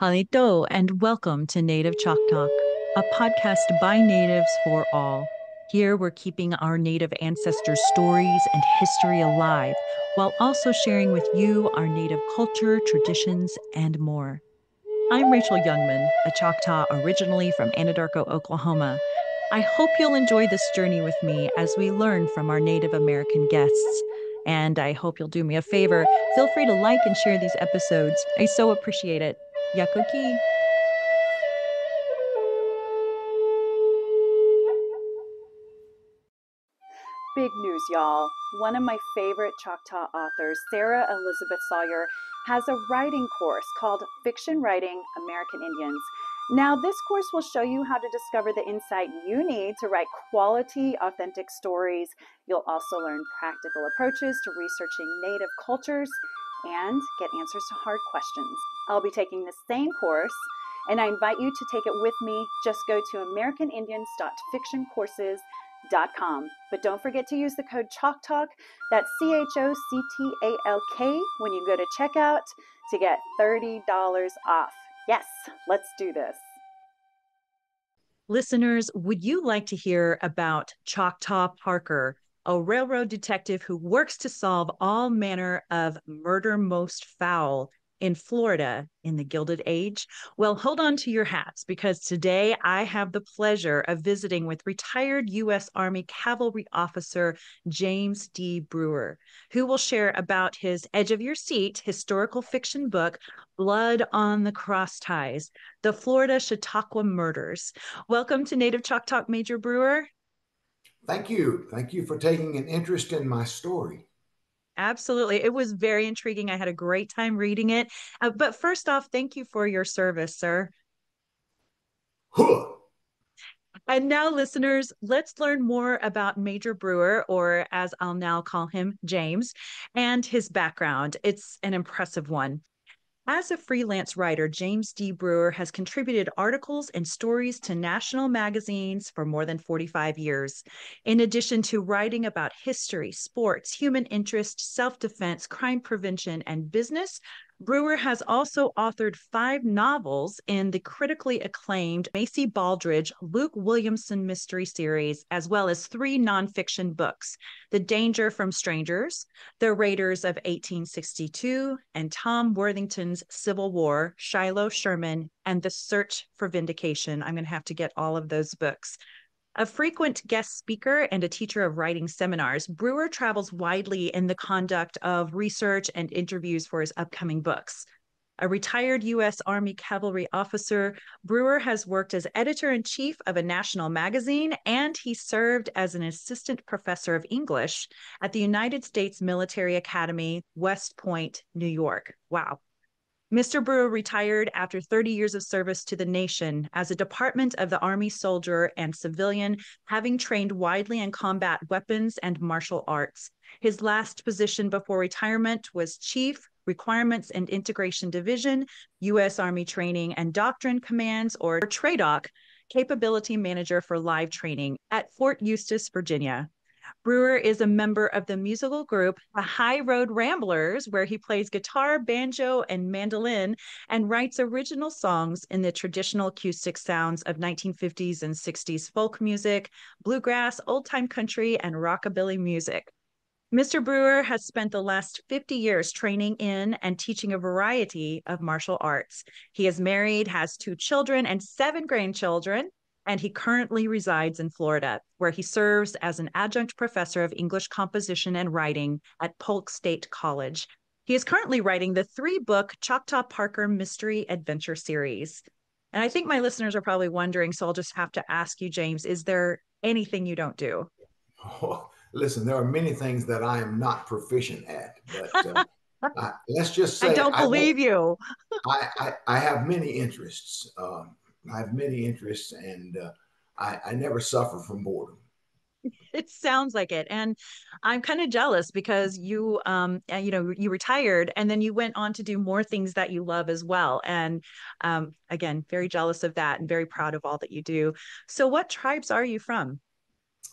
Halito, and welcome to Native Chalk Talk, a podcast by natives for all. Here we're keeping our Native ancestors' stories and history alive while also sharing with you our Native culture, traditions, and more. I'm Rachael Youngman, a Choctaw originally from Anadarko, Oklahoma. I hope you'll enjoy this journey with me as we learn from our Native American guests. And I hope you'll do me a favor. Feel free to like and share these episodes. I so appreciate it. Yakoke. Big news, y'all. One of my favorite Choctaw authors, Sarah Elizabeth Sawyer, has a writing course called Fiction Writing American Indians. Now, this course will show you how to discover the insight you need to write quality, authentic stories. You'll also learn practical approaches to researching Native cultures and get answers to hard questions. I'll be taking the same course, and I invite you to take it with me. Just go to AmericanIndians.fictioncourses.com. But don't forget to use the code CHOCTALK, that's C H O C T A L K, when you go to checkout to get $30 off. Yes, let's do this. Listeners, would you like to hear about Choctaw Parker, a railroad detective who works to solve all manner of murder most foul in Florida in the Gilded Age? Well, hold on to your hats because today I have the pleasure of visiting with retired U.S. Army Cavalry Officer James D. Brewer, who will share about his edge of your seat historical fiction book, Blood on the Cross Ties The Florida Chautauqua Murders. Welcome to Native Talk, Major Brewer. Thank you. Thank you for taking an interest in my story. Absolutely. It was very intriguing. I had a great time reading it. Uh, but first off, thank you for your service, sir. Huh. And now, listeners, let's learn more about Major Brewer, or as I'll now call him, James, and his background. It's an impressive one. As a freelance writer, James D. Brewer has contributed articles and stories to national magazines for more than 45 years. In addition to writing about history, sports, human interest, self defense, crime prevention, and business, Brewer has also authored five novels in the critically acclaimed Macy Baldridge Luke Williamson mystery series, as well as three nonfiction books The Danger from Strangers, The Raiders of 1862, and Tom Worthington's Civil War, Shiloh Sherman, and The Search for Vindication. I'm going to have to get all of those books. A frequent guest speaker and a teacher of writing seminars, Brewer travels widely in the conduct of research and interviews for his upcoming books. A retired U.S. Army cavalry officer, Brewer has worked as editor in chief of a national magazine and he served as an assistant professor of English at the United States Military Academy, West Point, New York. Wow. Mr. Brewer retired after 30 years of service to the nation as a Department of the Army soldier and civilian, having trained widely in combat weapons and martial arts. His last position before retirement was Chief Requirements and Integration Division, U.S. Army Training and Doctrine Commands, or TRADOC, Capability Manager for Live Training at Fort Eustis, Virginia. Brewer is a member of the musical group The High Road Ramblers, where he plays guitar, banjo, and mandolin and writes original songs in the traditional acoustic sounds of 1950s and 60s folk music, bluegrass, old time country, and rockabilly music. Mr. Brewer has spent the last 50 years training in and teaching a variety of martial arts. He is married, has two children, and seven grandchildren and he currently resides in Florida, where he serves as an adjunct professor of English composition and writing at Polk State College. He is currently writing the three book Choctaw Parker Mystery Adventure series. And I think my listeners are probably wondering, so I'll just have to ask you, James, is there anything you don't do? Oh, listen, there are many things that I am not proficient at, but uh, I, let's just say I don't believe I, you. I, I, I, have many interests. Um, I have many interests, and uh, I, I never suffer from boredom. It sounds like it. And i'm kind of jealous because you um you know you retired and then you went on to do more things that you love as well. And um again very jealous of that and very proud of all that you do. So what tribes are you from?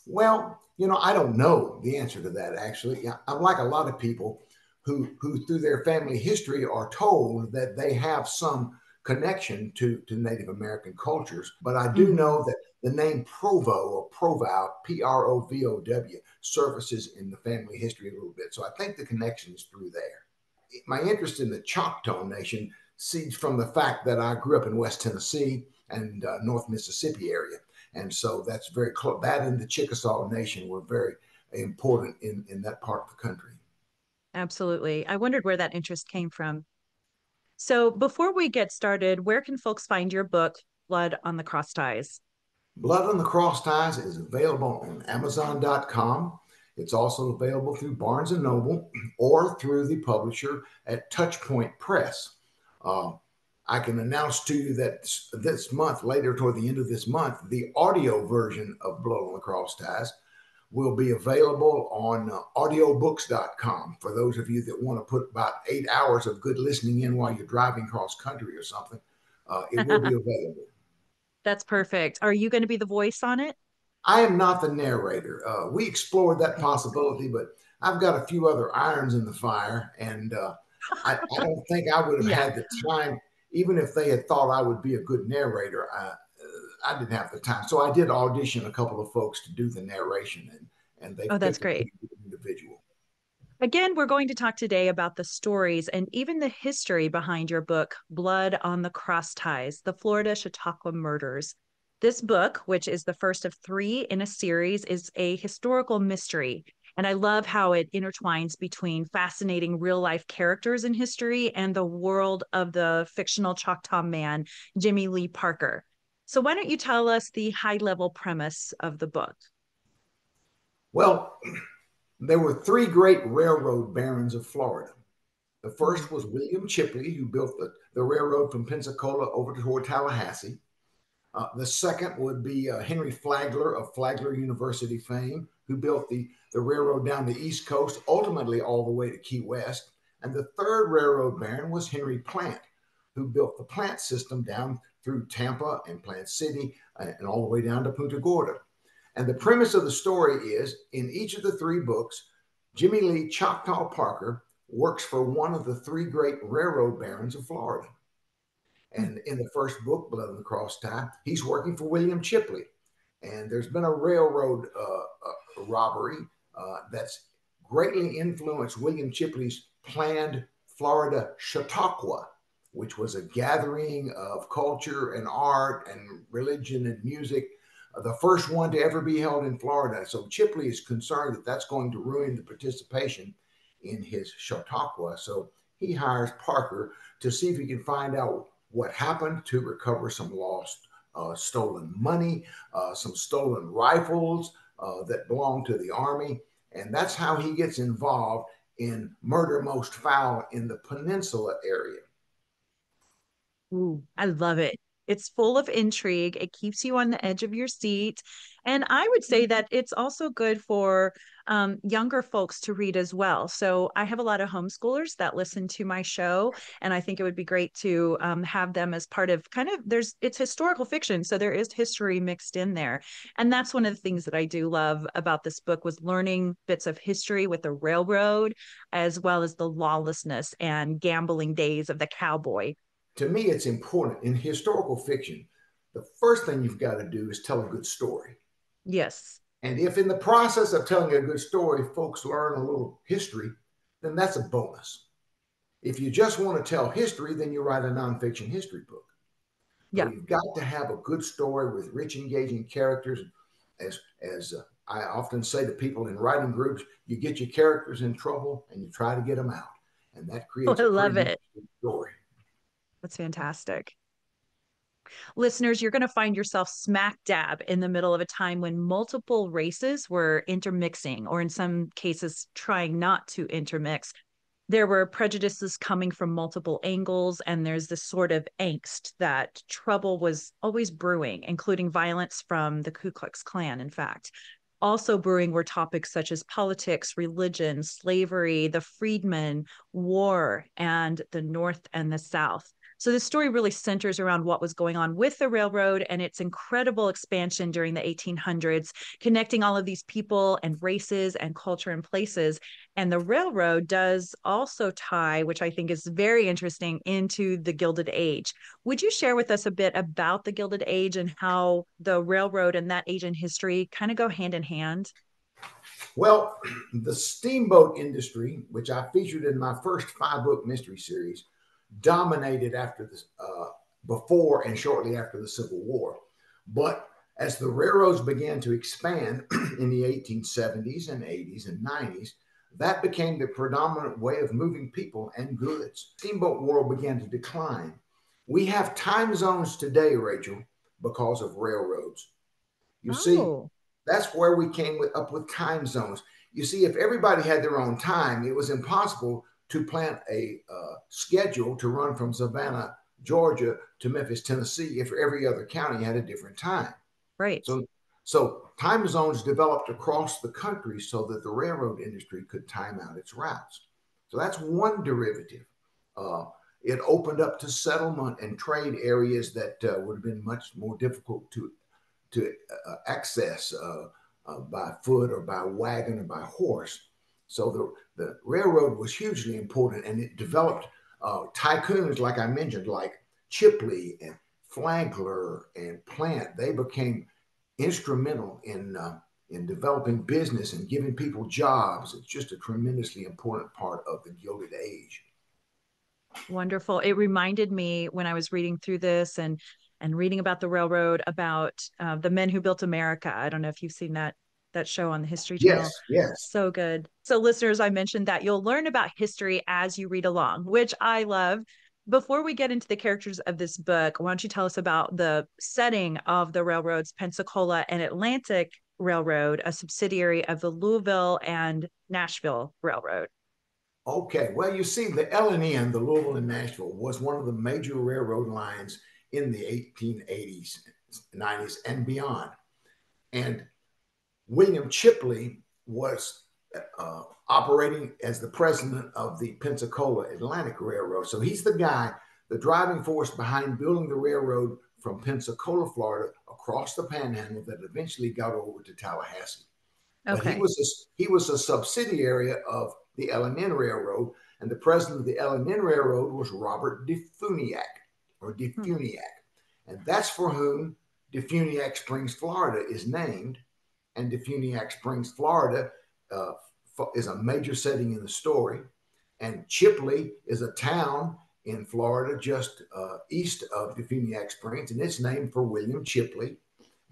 Well you know i don't know the answer to that actually. I'm like a lot of people who who through their family history are told that they have some connection to, to Native American cultures. But I do mm-hmm. know that the name Provo or Provow, P R O V O W, surfaces in the family history a little bit. So I think the connection is through there. My interest in the Choctaw Nation seeds from the fact that I grew up in West Tennessee and uh, North Mississippi area. And so that's very close. That and the Chickasaw Nation were very important in, in that part of the country. Absolutely. I wondered where that interest came from. So before we get started, where can folks find your book, Blood on the Cross Ties? Blood on the Cross Ties is available on Amazon.com. It's also available through Barnes and Noble or through the publisher at Touchpoint Press. Uh, I can announce to you that this month, later toward the end of this month, the audio version of Blood on the Cross Ties will be available on uh, audiobooks.com for those of you that want to put about eight hours of good listening in while you're driving cross country or something. Uh, it will be available. That's perfect. Are you going to be the voice on it? I am not the narrator. Uh, we explored that possibility, but I've got a few other irons in the fire, and uh, I, I, don't think I would have yeah. had the time, even if they had thought I would be a good narrator. I, I didn't have the time, so I did audition a couple of folks to do the narration, and and they. Oh, that's great. Individual. Again, we're going to talk today about the stories and even the history behind your book, Blood on the Cross Ties The Florida Chautauqua Murders. This book, which is the first of three in a series, is a historical mystery. And I love how it intertwines between fascinating real life characters in history and the world of the fictional Choctaw man, Jimmy Lee Parker. So, why don't you tell us the high level premise of the book? Well, there were three great railroad barons of Florida. The first was William Chipley, who built the, the railroad from Pensacola over toward Tallahassee. Uh, the second would be uh, Henry Flagler of Flagler University fame, who built the, the railroad down the East Coast, ultimately all the way to Key West. And the third railroad baron was Henry Plant, who built the plant system down through Tampa and Plant City uh, and all the way down to Punta Gorda. And the premise of the story is in each of the three books, Jimmy Lee Choctaw Parker works for one of the three great railroad barons of Florida. And in the first book, Blood on the Cross Tie, he's working for William Chipley. And there's been a railroad uh, uh, robbery uh, that's greatly influenced William Chipley's planned Florida Chautauqua which was a gathering of culture and art and religion and music, uh, the first one to ever be held in Florida. So Chipley is concerned that that's going to ruin the participation in his Chautauqua. So he hires Parker to see if he can find out what happened to recover some lost uh, stolen money, uh, some stolen rifles uh, that belong to the army. And that's how he gets involved in Murder Most Foul in the peninsula area. Ooh, I love it. It's full of intrigue. It keeps you on the edge of your seat. And I would say mm-hmm. that it's also good for um, younger folks to read as well. So I have a lot of homeschoolers that listen to my show, and I think it would be great to um, have them as part of kind of there's it's historical fiction, so there is history mixed in there, and that's one of the things that I do love about this book was learning bits of history with the railroad, as well as the lawlessness and gambling days of the cowboy to me, it's important in historical fiction. The first thing you've got to do is tell a good story. Yes. And if in the process of telling a good story, folks learn a little history, then that's a bonus. If you just want to tell history, then you write a nonfiction history book. Yeah. you've got to have a good story with rich, engaging characters. As, as uh, I often say to people in writing groups, you get your characters in trouble and you try to get them out. And that creates oh, I love it. story. That's fantastic. Listeners, you're going to find yourself smack dab in the middle of a time when multiple races were intermixing, or in some cases, trying not to intermix. There were prejudices coming from multiple angles, and there's this sort of angst that trouble was always brewing, including violence from the Ku Klux Klan, in fact. Also brewing were topics such as politics, religion, slavery, the freedmen, war, and the North and the South. So the story really centers around what was going on with the railroad and its incredible expansion during the 1800s, connecting all of these people and races and culture and places. And the railroad does also tie, which I think is very interesting, into the Gilded Age. Would you share with us a bit about the Gilded Age and how the railroad and that age in history kind of go hand in hand? Well, the steamboat industry, which I featured in my first five book mystery series, dominated after the uh, before and shortly after the Civil War. But as the railroads began to expand in the 1870s and 80s and 90s, that became the predominant way of moving people and goods. Steamboat world began to decline. We have time zones today, Rachel, because of railroads. You oh. see, that's where we came with, up with time zones. You see, if everybody had their own time, it was impossible to plan a uh, schedule to run from Savannah, Georgia to Memphis, Tennessee, if every other county had a different time. Right. So, so time zones developed across the country so that the railroad industry could time out its routes. So that's one derivative. Uh, it opened up to settlement and trade areas that uh, would have been much more difficult to to uh, access uh, uh, by foot or by wagon or by horse. So the, railroad was hugely important and it developed uh, tycoons, like I mentioned, like Chipley and Flagler and Plant. They became instrumental in, uh, in developing business and giving people jobs. It's just a tremendously important part of the Gilded Age. Wonderful. It reminded me when I was reading through this and and reading about the railroad about uh, the men who built America. I don't know if you've seen that that show on the History Channel. Yes, yes. So good. So, listeners, I mentioned that you'll learn about history as you read along, which I love. Before we get into the characters of this book, why don't you tell us about the setting of the railroads, Pensacola and Atlantic Railroad, a subsidiary of the Louisville and Nashville Railroad? Okay. Well, you see, the L&N, the Louisville and Nashville, was one of the major railroad lines in the 1880s, 90s, and beyond. And William Chipley was uh, operating as the president of the Pensacola Atlantic Railroad. So he's the guy, the driving force behind building the railroad from Pensacola, Florida, across the Panhandle that eventually got over to Tallahassee. Okay. But he was a, he was a subsidiary of the L&N Railroad, and the president of the L&N Railroad was Robert DeFuniak or DeFuniak, hmm. and that's for whom DeFuniak Springs, Florida, is named and Defuniak Springs, Florida, uh, is a major setting in the story. And Chipley is a town in Florida just uh, east of Defuniak Springs, and it's named for William Chipley.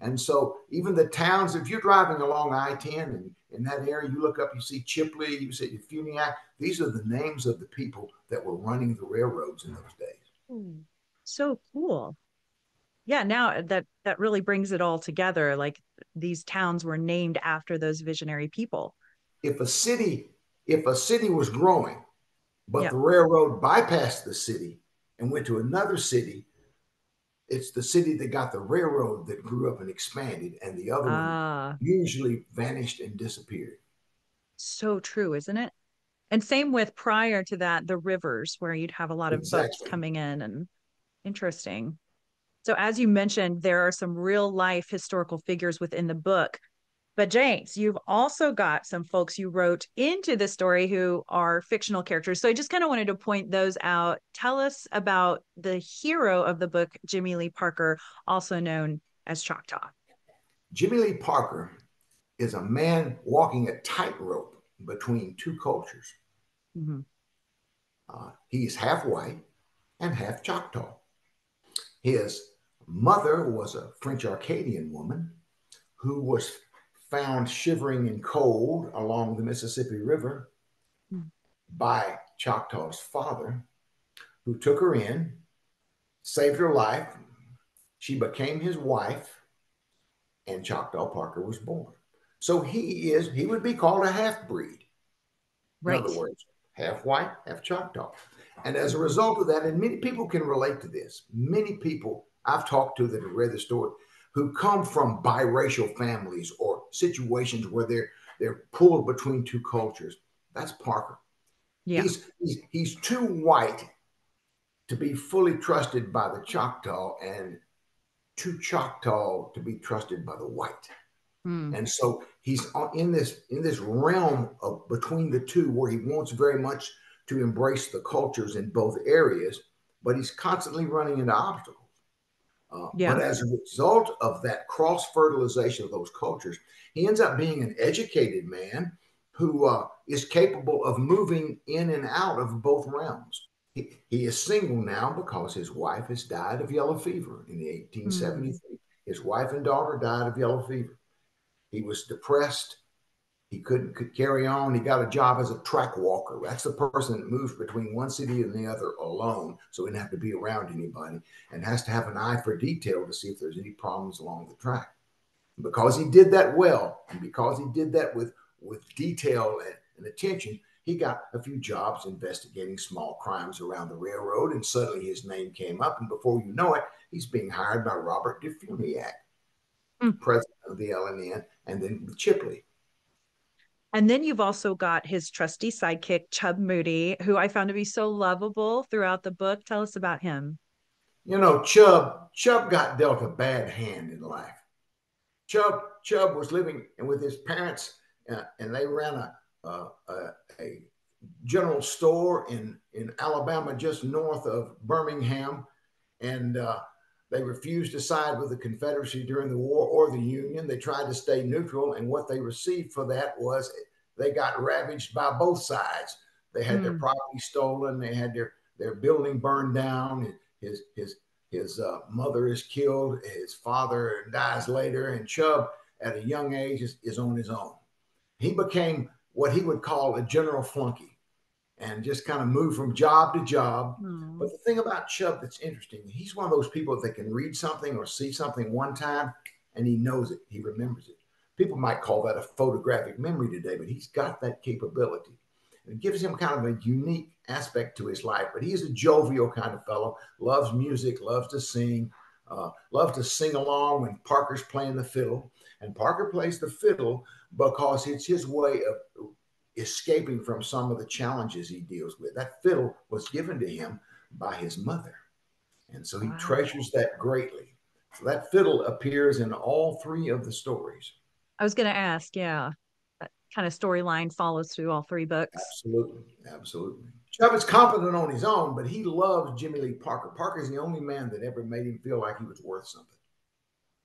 And so, even the towns, if you're driving along I 10 and in that area, you look up, you see Chipley, you see Defuniak, these are the names of the people that were running the railroads in those days. Hmm. So cool yeah now that that really brings it all together like these towns were named after those visionary people. If a city if a city was growing but the railroad bypassed the city and went to another city it's the city that got the railroad that grew up and expanded and the other one ah. usually vanished and disappeared. So true isn't it? And same with prior to that the rivers where you'd have a lot of exactly. boats coming in and interesting so, as you mentioned, there are some real life historical figures within the book. But, James, you've also got some folks you wrote into the story who are fictional characters. So, I just kind of wanted to point those out. Tell us about the hero of the book, Jimmy Lee Parker, also known as Choctaw. Jimmy Lee Parker is a man walking a tightrope between two cultures. Mm-hmm. Uh, he's half white and half Choctaw. His mother was a French Arcadian woman who was found shivering in cold along the Mississippi River mm. by Choctaw's father, who took her in, saved her life. She became his wife, and Choctaw Parker was born. So he is, he would be called a half breed. Right. In other words, half white, half Choctaw. And as a result of that, and many people can relate to this, many people I've talked to that have read the story who come from biracial families or situations where they're they're pulled between two cultures. That's Parker. Yeah. He's, he's, he's too white to be fully trusted by the Choctaw and too Choctaw to be trusted by the white. Mm. And so he's in this in this realm of between the two where he wants very much to embrace the cultures in both areas, but he's constantly running into obstacles. Uh, yeah. But as a result of that cross fertilization of those cultures, he ends up being an educated man who uh, is capable of moving in and out of both realms. He, he is single now because his wife has died of yellow fever in 1873. Mm. His wife and daughter died of yellow fever. He was depressed. He couldn't could carry on. He got a job as a track walker. That's the person that moves between one city and the other alone, so he didn't have to be around anybody, and has to have an eye for detail to see if there's any problems along the track. because he did that well, and because he did that with with detail and, and attention, he got a few jobs investigating small crimes around the railroad, and suddenly his name came up, and before you know it, he's being hired by Robert DeFuniak, mm. president of the L&N, and then Chipley. And then you've also got his trusty sidekick, Chub Moody, who I found to be so lovable throughout the book. Tell us about him. You know, Chub, Chub got dealt a bad hand in life. Chub, Chub was living with his parents, uh, and they ran a, a, a, general store in, in Alabama, just north of Birmingham. And uh, they refused to side with the Confederacy during the war or the Union. They tried to stay neutral, and what they received for that was they got ravaged by both sides. They had mm. their hmm. property stolen. They had their their building burned down. His his his uh, mother is killed. His father dies later, and Chub, at a young age, is, is on his own. He became what he would call a general flunky and just kind of move from job to job. Mm. But the thing about Chub that's interesting, he's one of those people that can read something or see something one time and he knows it, he remembers it. People might call that a photographic memory today, but he's got that capability. It gives him kind of a unique aspect to his life, but he's a jovial kind of fellow, loves music, loves to sing, uh, loves to sing along when Parker's playing the fiddle. And Parker plays the fiddle because it's his way of escaping from some of the challenges he deals with. That fiddle was given to him by his mother. And so he wow. treasures that greatly. So that fiddle appears in all three of the stories. I was going to ask, yeah, that kind of storyline follows through all three books. Absolutely. Absolutely. Chub is competent on his own, but he loves Jimmy Lee Parker. Parker's the only man that ever made him feel like he was worth something.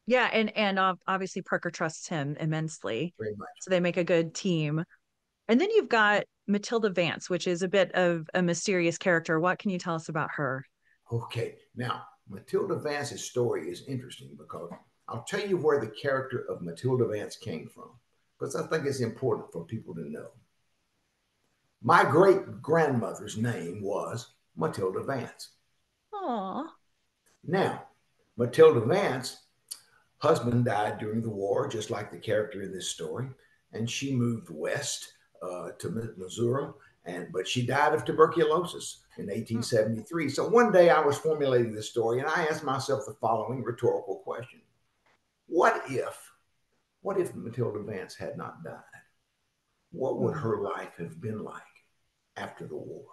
Yeah, and and obviously Parker trusts him immensely. Very much. So they make a good team. And then you've got Matilda Vance, which is a bit of a mysterious character. What can you tell us about her? Okay. Now, Matilda Vance's story is interesting because I'll tell you where the character of Matilda Vance came from, because I think it's important for people to know. My great grandmother's name was Matilda Vance. Aww. Now, Matilda Vance, husband died during the war, just like the character in this story, and she moved west uh, to Missouri, and but she died of tuberculosis in 1873. Hmm. So one day I was formulating this story, and I asked myself the following rhetorical question: What if, what if Matilda Vance had not died? What would hmm. her life have been like after the war?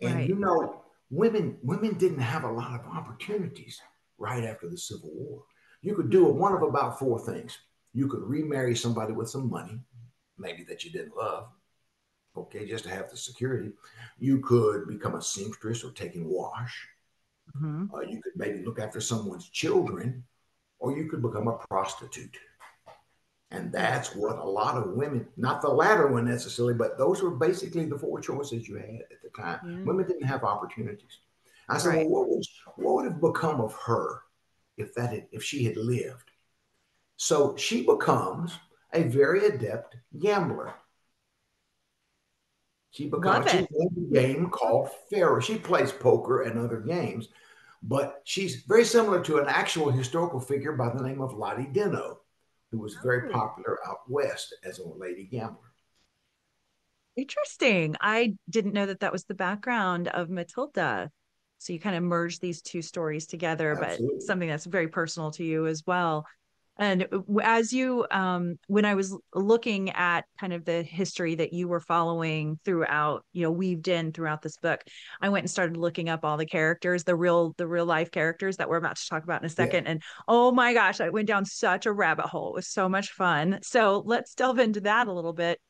And right. you know, women women didn't have a lot of opportunities right after the Civil War. You could do one of about four things. You could remarry somebody with some money maybe that you didn't love, okay, just to have the security. You could become a seamstress or take in wash. Mm-hmm. Uh, you could maybe look after someone's children, or you could become a prostitute. And that's what a lot of women, not the latter one necessarily, but those were basically the four choices you had at the time. Yeah. Women didn't have opportunities. I said, right. well, what, was, what would have become of her if that had, if she had lived? So she becomes a very adept gambler. She becomes a game called Faro. She plays poker and other games, but she's very similar to an actual historical figure by the name of Lottie Deno, who was very oh. popular out west as a lady gambler. Interesting. I didn't know that that was the background of Matilda. So you kind of merge these two stories together, Absolutely. but something that's very personal to you as well. And as you, um, when I was looking at kind of the history that you were following throughout, you know, weaved in throughout this book, I went and started looking up all the characters, the real, the real life characters that we're about to talk about in a second. Yeah. And oh my gosh, I went down such a rabbit hole. It was so much fun. So let's delve into that a little bit.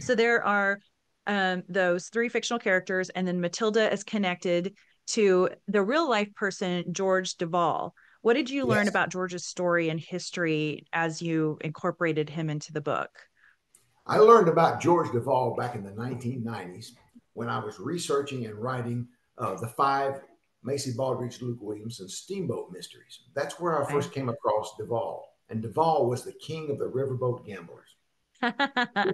So there are um, those three fictional characters, and then Matilda is connected to the real life person, George Devol what did you learn yes. about George's story and history as you incorporated him into the book? I learned about George Devol back in the 1990s when I was researching and writing uh, the five Macy Baldrige, Luke Williamson Steamboat Mysteries. That's where I first came across Devol. And Devol was the king of the riverboat gamblers. this, guy,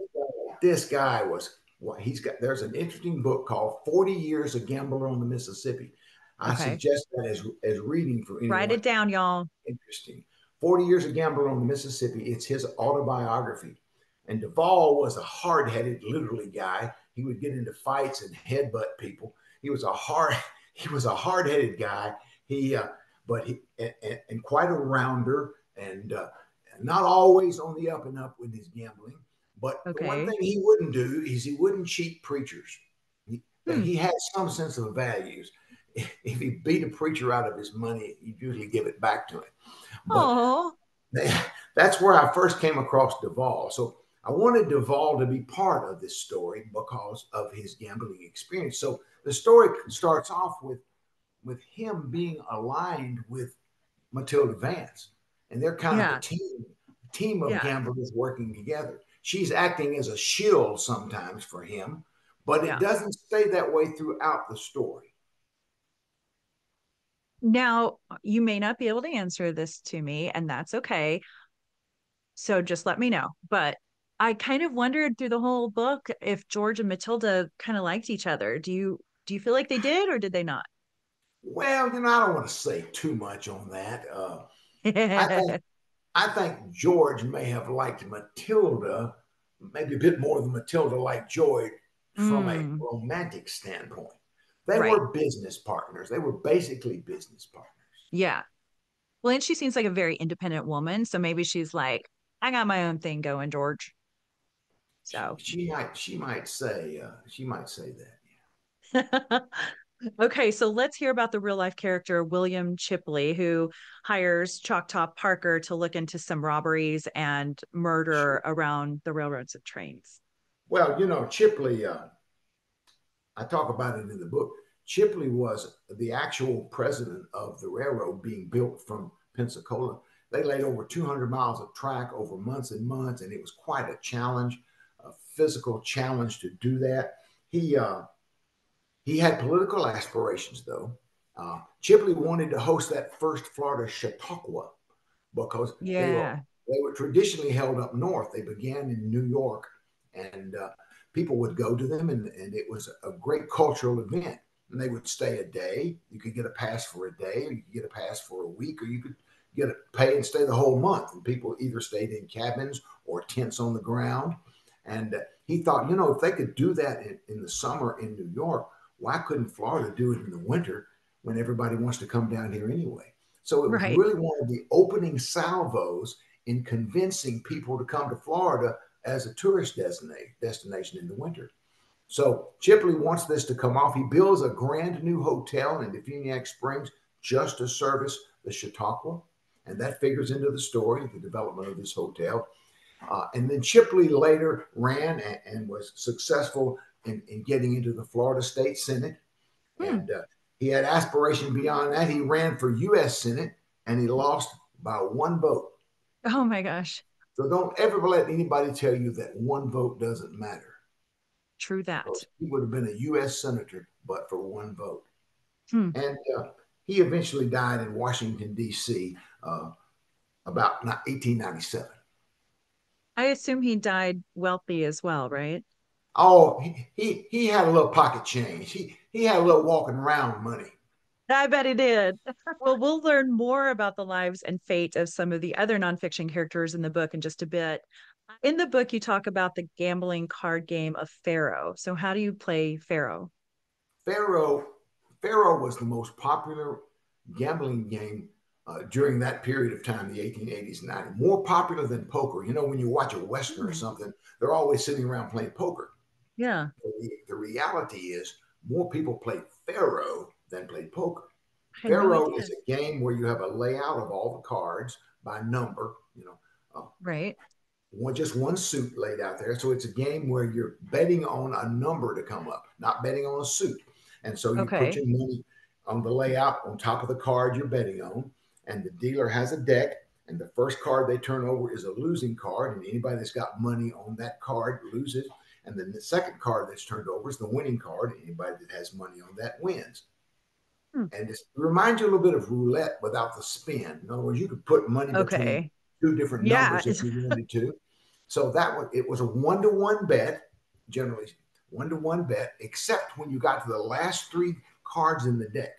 this guy was well, he's got there's an interesting book called 40 Years a Gambler on the Mississippi. I okay. suggest that as, as reading for anyone. Write it down, y'all. Interesting. 40 Years of Gambler on the Mississippi. It's his autobiography. And Devol was a hard headed, literally guy. He would get into fights and headbutt people. He was a hard, he was a hard headed guy. He, uh, but he, and, and, quite a rounder and uh, not always on the up and up with his gambling. But okay. one thing he wouldn't do is he wouldn't cheat preachers. He, hmm. he had some sense of values if he beat a preacher out of his money, he'd usually give it back to him. Oh, that's where I first came across Devol. So I wanted Devol to be part of this story because of his gambling experience. So the story starts off with with him being aligned with Matilda Vance, and they're kind yeah. of a team team of yeah. gamblers working together. She's acting as a shield sometimes for him, but it doesn't stay that way throughout the story. Now, you may not be able to answer this to me, and that's okay. So just let me know. But I kind of wondered through the whole book if George and Matilda kind of liked each other. Do you do you feel like they did or did they not? Well, you know, I don't want to say too much on that. Uh, I, think, I think George may have liked Matilda maybe a bit more than Matilda liked George from mm. a romantic standpoint. They right. were business partners. They were basically business partners. Yeah. Well, and she seems like a very independent woman. So maybe she's like, I got my own thing going, George. So she, she might she might say uh, she might say that. Yeah. okay, so let's hear about the real life character William Chipley, who hires Choctaw Parker to look into some robberies and murder sure. around the railroads and trains. Well, you know, Chipley uh, I talk about it in the book. Chipley was the actual president of the railroad being built from Pensacola. They laid over 200 miles of track over months and months, and it was quite a challenge, a physical challenge to do that. He uh, he had political aspirations, though. Uh, Chipley wanted to host that first Florida Chautauqua because yeah. they, were, they were traditionally held up north. They began in New York, and uh, people would go to them, and, and it was a great cultural event. And they would stay a day. You could get a pass for a day, or you could get a pass for a week, or you could get a pay and stay the whole month. And people either stayed in cabins or tents on the ground. And he thought, you know, if they could do that in, in the summer in New York, why couldn't Florida do it in the winter when everybody wants to come down here anyway? So it right. was really one of the opening salvos in convincing people to come to Florida as a tourist destination, destination in the winter. So Chipley wants this to come off. He builds a grand new hotel in Defuniak Springs just to service the Chautauqua. And that figures into the story, the development of this hotel. Uh, and then Chipley later ran and, and was successful in, in, getting into the Florida State Senate. Hmm. And uh, he had aspiration beyond that. He ran for U.S. Senate and he lost by one vote. Oh my gosh. So don't ever let anybody tell you that one vote doesn't matter. True that. Because he would have been a U.S. senator, but for one vote. Hmm. And uh, he eventually died in Washington, D.C. Uh, about 1897. I assume he died wealthy as well, right? Oh, he, he, he had a little pocket change. He, he had a little walking around money. I bet he did. well, we'll learn more about the lives and fate of some of the other nonfiction characters in the book in just a bit. In the book, you talk about the gambling card game of Faro. So, how do you play Faro? Faro, Faro was the most popular gambling game uh, during that period of time, the 1880s and 90s, more popular than poker. You know, when you watch a Western mm-hmm. or something, they're always sitting around playing poker. Yeah. The, the reality is more people play Faro than play poker. Faro is a game where you have a layout of all the cards by number, you know. Uh, right. One, just one suit laid out there. So it's a game where you're betting on a number to come up, not betting on a suit. And so you okay. put your money on the layout on top of the card you're betting on, and the dealer has a deck, and the first card they turn over is a losing card, and anybody that's got money on that card loses. And then the second card that's turned over is the winning card. And anybody that has money on that wins. Hmm. And it reminds you a little bit of roulette without the spin. In other words, you could put money okay. between two different yeah. numbers if you wanted to. So that was it was a one to one bet, generally one to one bet, except when you got to the last three cards in the deck.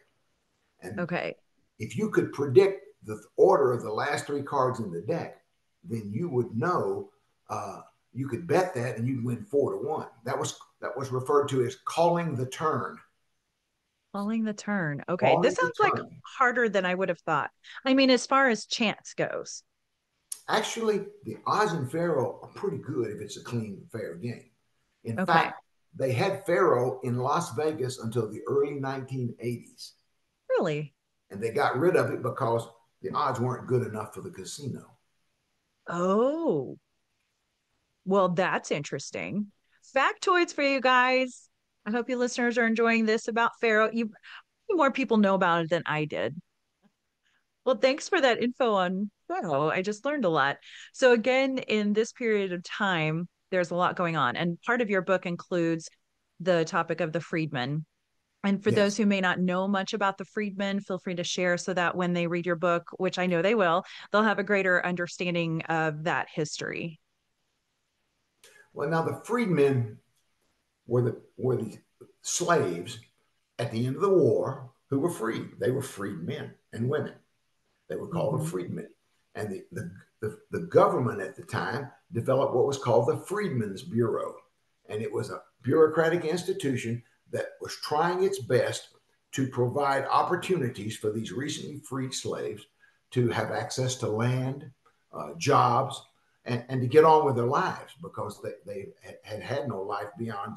And okay. if you could predict the order of the last three cards in the deck, then you would know uh, you could bet that and you'd win four to one. That was that was referred to as calling the turn. Calling the turn. Okay. Calling this sounds like harder than I would have thought. I mean, as far as chance goes. Actually, the odds in Faro are pretty good if it's a clean, fair game. In okay. fact, they had Faro in Las Vegas until the early 1980s. Really? And they got rid of it because the odds weren't good enough for the casino. Oh. Well, that's interesting. Factoids for you guys. I hope you listeners are enjoying this about Faro. You more people know about it than I did. Well, thanks for that info on Faro. I just learned a lot. So again, in this period of time, there's a lot going on. And part of your book includes the topic of the freedmen. And for yes. those who may not know much about the freedmen, feel free to share so that when they read your book, which I know they will, they'll have a greater understanding of that history. Well, now the freedmen were the were the slaves at the end of the war who were freed. They were freed men and women. They were called mm-hmm. the freedmen. And the, the, the, the government at the time developed what was called the Freedmen's Bureau. And it was a bureaucratic institution that was trying its best to provide opportunities for these recently freed slaves to have access to land, uh, jobs, and, and to get on with their lives because they, they had had no life beyond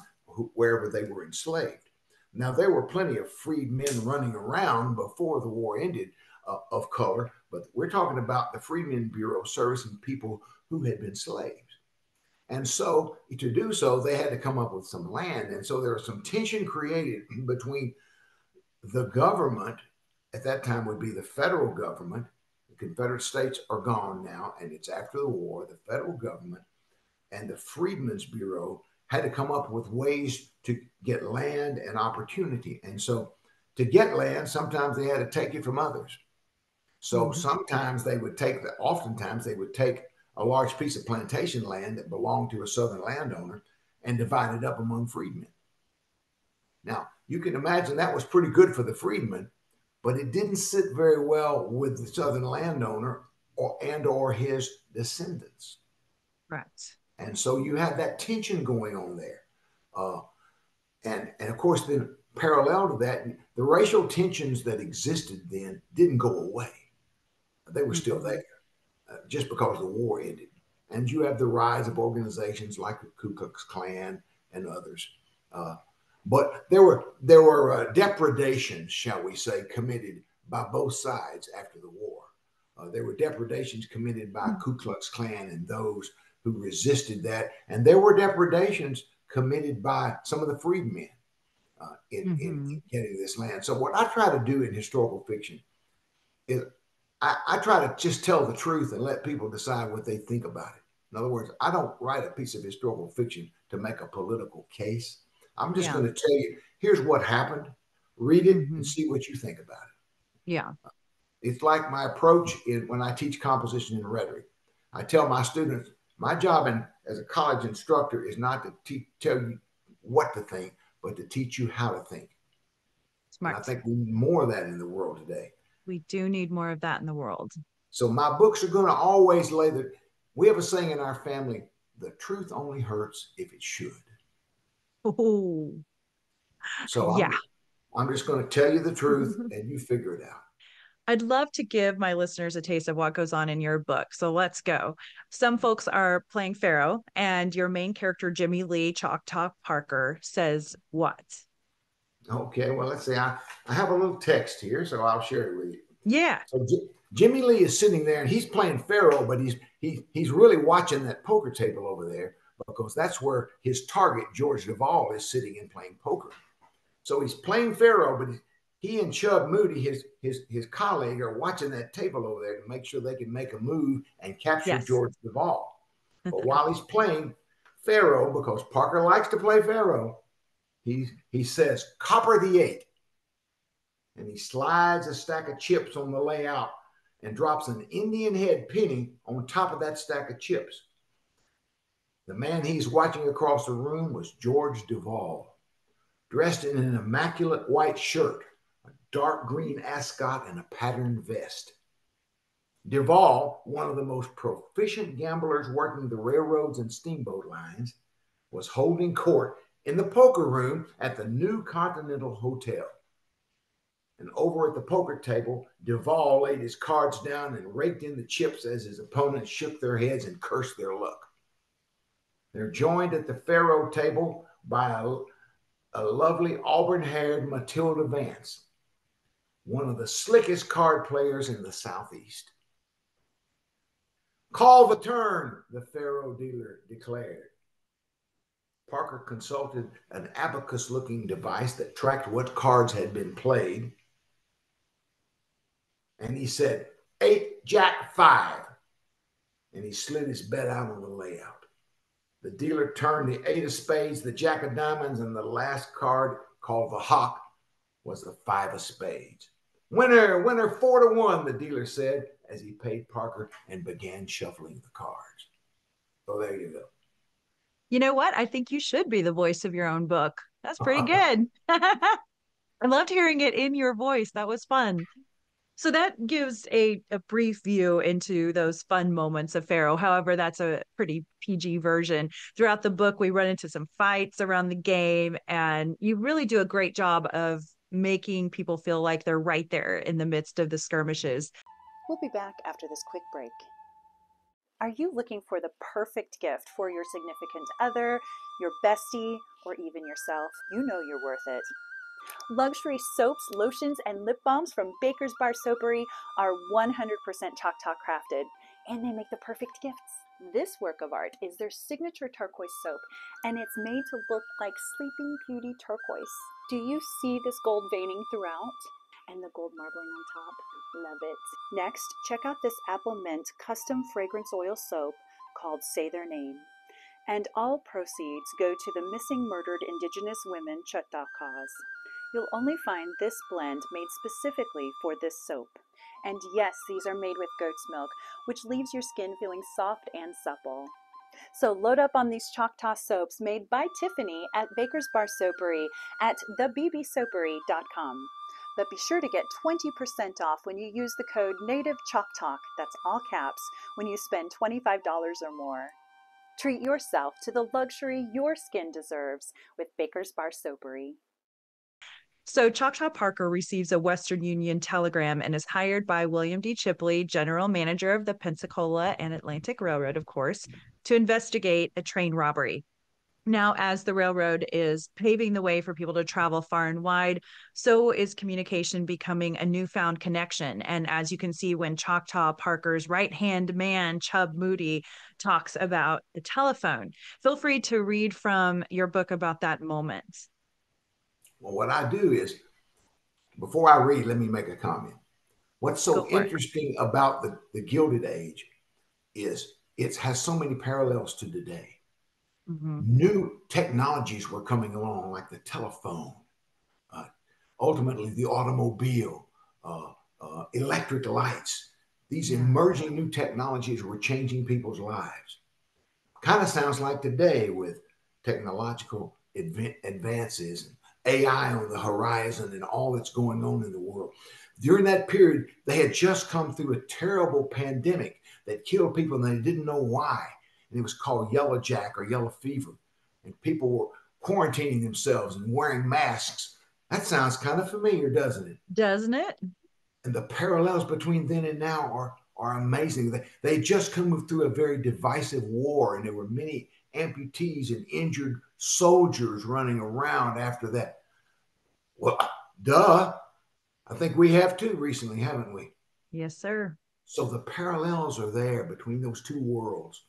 wherever they were enslaved. Now, there were plenty of freed men running around before the war ended uh, of color, but we're talking about the Freedmen Bureau servicing people who had been slaves. And so, to do so, they had to come up with some land. And so, there was some tension created between the government, at that time would be the federal government. The Confederate States are gone now, and it's after the war. The federal government and the Freedmen's Bureau had to come up with ways to get land and opportunity. And so, to get land, sometimes they had to take it from others. So mm-hmm. sometimes they would take the, oftentimes they would take a large piece of plantation land that belonged to a southern landowner and divide it up among freedmen. Now, you can imagine that was pretty good for the freedmen, but it didn't sit very well with the southern landowner or and or his descendants. Right. And so you have that tension going on there. Uh, and, and of course, then parallel to that, the racial tensions that existed then didn't go away. They were still mm-hmm. there uh, just because the war ended. And you have the rise of organizations like the Ku Klux Klan and others. Uh, but there were there were uh, depredations, shall we say, committed by both sides after the war. Uh, there were depredations committed by mm-hmm. Ku Klux Klan and those who resisted that. And there were depredations committed by some of the freedmen uh, in, mm-hmm. in, getting this land. So, what I try to do in historical fiction is I, I, try to just tell the truth and let people decide what they think about it. In other words, I don't write a piece of historical fiction to make a political case. I'm just yeah. going to tell you here's what happened. Read it mm-hmm. and see what you think about it. Yeah. It's like my approach in when I teach composition and rhetoric. I tell my students, my job in, as a college instructor is not to te- tell you what to think, but to teach you how to think. Smart. And I think we need more of that in the world today. We do need more of that in the world. So my books are going to always lay the. We have a saying in our family: the truth only hurts if it should. Oh. So yeah, I'm, I'm just going to tell you the truth, and you figure it out. I'd love to give my listeners a taste of what goes on in your book. So let's go. Some folks are playing Faro, and your main character, Jimmy Lee Choctaw Parker, says what? Okay, well, let's see. I, I have a little text here, so I'll share it with you. Yeah. So J- Jimmy Lee is sitting there and he's playing Faro, but he's he, he's really watching that poker table over there because that's where his target, George Devol, is sitting and playing poker. So he's playing Pharaoh, but he and Chub Moody, his his his colleague, are watching that table over there to make sure they can make a move and capture yes. George Devol. But while he's playing Faro, because Parker likes to play Faro, he he says copper the eight, and he slides a stack of chips on the layout and drops an Indian head penny on top of that stack of chips. The man he's watching across the room was George Devol, dressed in an immaculate white shirt dark green ascot, and a patterned vest. Devol, one of the most proficient gamblers working the railroads and steamboat lines, was holding court in the poker room at the New Continental Hotel. And over at the poker table, Devol laid his cards down and raked in the chips as his opponents shook their heads and cursed their luck. They're joined at the faro table by a, a lovely auburn haired Matilda Vance, one of the slickest card players in the Southeast. Call the turn, the Faro dealer declared. Parker consulted an abacus looking device that tracked what cards had been played. And he said, Eight, Jack, five. And he slid his bet out on the layout. The dealer turned the eight of spades, the jack of diamonds, and the last card, called the hawk, was the five of spades. Winner, winner, four to one, the dealer said as he paid Parker and began shuffling the cards. So there you go. You know what? I think you should be the voice of your own book. That's pretty uh-huh. good. I loved hearing it in your voice. That was fun. So that gives a, a brief view into those fun moments of Faro. However, that's a pretty PG version. Throughout the book, we run into some fights around the game, and you really do a great job of making people feel like they're right there in the midst of the skirmishes. We'll be back after this quick break. Are you looking for the perfect gift for your significant other, your bestie, or even yourself? You know you're worth it. Luxury soaps, lotions, and lip balms from Baker's Bar Soapery are 100% Choctaw crafted, and they make the perfect gifts. This work of art is their signature turquoise soap, and it's made to look like Sleeping Beauty turquoise. Do you see this gold veining throughout? And the gold marbling on top? Love it. Next, check out this apple mint custom fragrance oil soap called Say Their Name. And all proceeds go to the missing murdered Indigenous women Choctaw cause. You'll only find this blend made specifically for this soap. And yes, these are made with goat's milk, which leaves your skin feeling soft and supple. So load up on these Choctaw soaps made by Tiffany at Baker's Bar Soapery at thebbsoapery.com. But be sure to get 20% off when you use the code Native ChocTalk, that's all caps, when you spend $25 or more. Treat yourself to the luxury your skin deserves with Baker's Bar Soapery. So Choctaw Parker receives a Western Union telegram and is hired by William D. Chipley, general manager of the Pensacola and Atlantic Railroad, of course, to investigate a train robbery. Now, as the railroad is paving the way for people to travel far and wide, so is communication becoming a newfound connection. And as you can see, when Choctaw Parker's right hand man, Chub Moody, talks about the telephone, feel free to read from your book about that moment. Well, what I do is, before I read, let me make a comment. What's so interesting it. about the, the Gilded Age is it has so many parallels to today. Mm-hmm. New technologies were coming along, like the telephone, uh, ultimately the automobile, uh, uh, electric lights. These emerging new technologies were changing people's lives. Kind of sounds like today with technological adv- advances and AI on the horizon and all that's going on in the world. During that period, they had just come through a terrible pandemic that killed people and they didn't know why. And it was called yellow jack or yellow fever. And people were quarantining themselves and wearing masks. That sounds kind of familiar, doesn't it? Doesn't it? and the parallels between then and now are are amazing. They, they just come through a very divisive war, and there were many amputees and injured soldiers running around after that. Well, duh. I think we have too recently, haven't we? Yes, sir. So the parallels are there between those two worlds.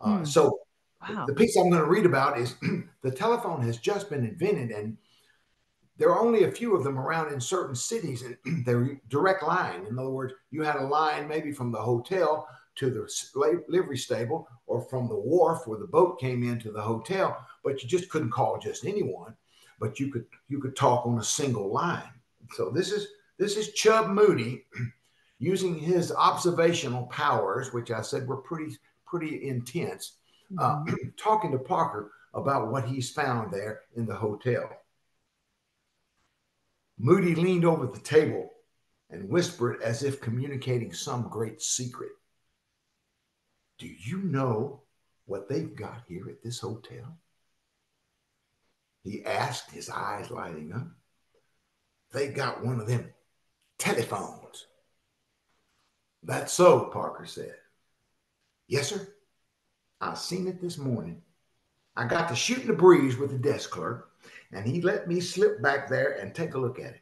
Uh, mm. So wow. the piece I'm going to read about is the telephone has just been invented, and there are only a few of them around in certain cities, and they're direct line. In other words, you had a line maybe from the hotel to the livery stable or from the wharf where the boat came into the hotel, but you just couldn't call just anyone. But you could you could talk on a single line. So this is this is Chub Moody using his observational powers, which I said were pretty pretty intense, uh, mm-hmm. uh, talking to Parker about what he's found there in the hotel. Moody leaned over the table and whispered as if communicating some great secret. Do you know what they've got here at this hotel? He asked, his eyes lighting up. They got one of them telephones. That's so, Parker said. Yes, sir. I seen it this morning. I got to shooting the breeze with the desk clerk, and he let me slip back there and take a look at it.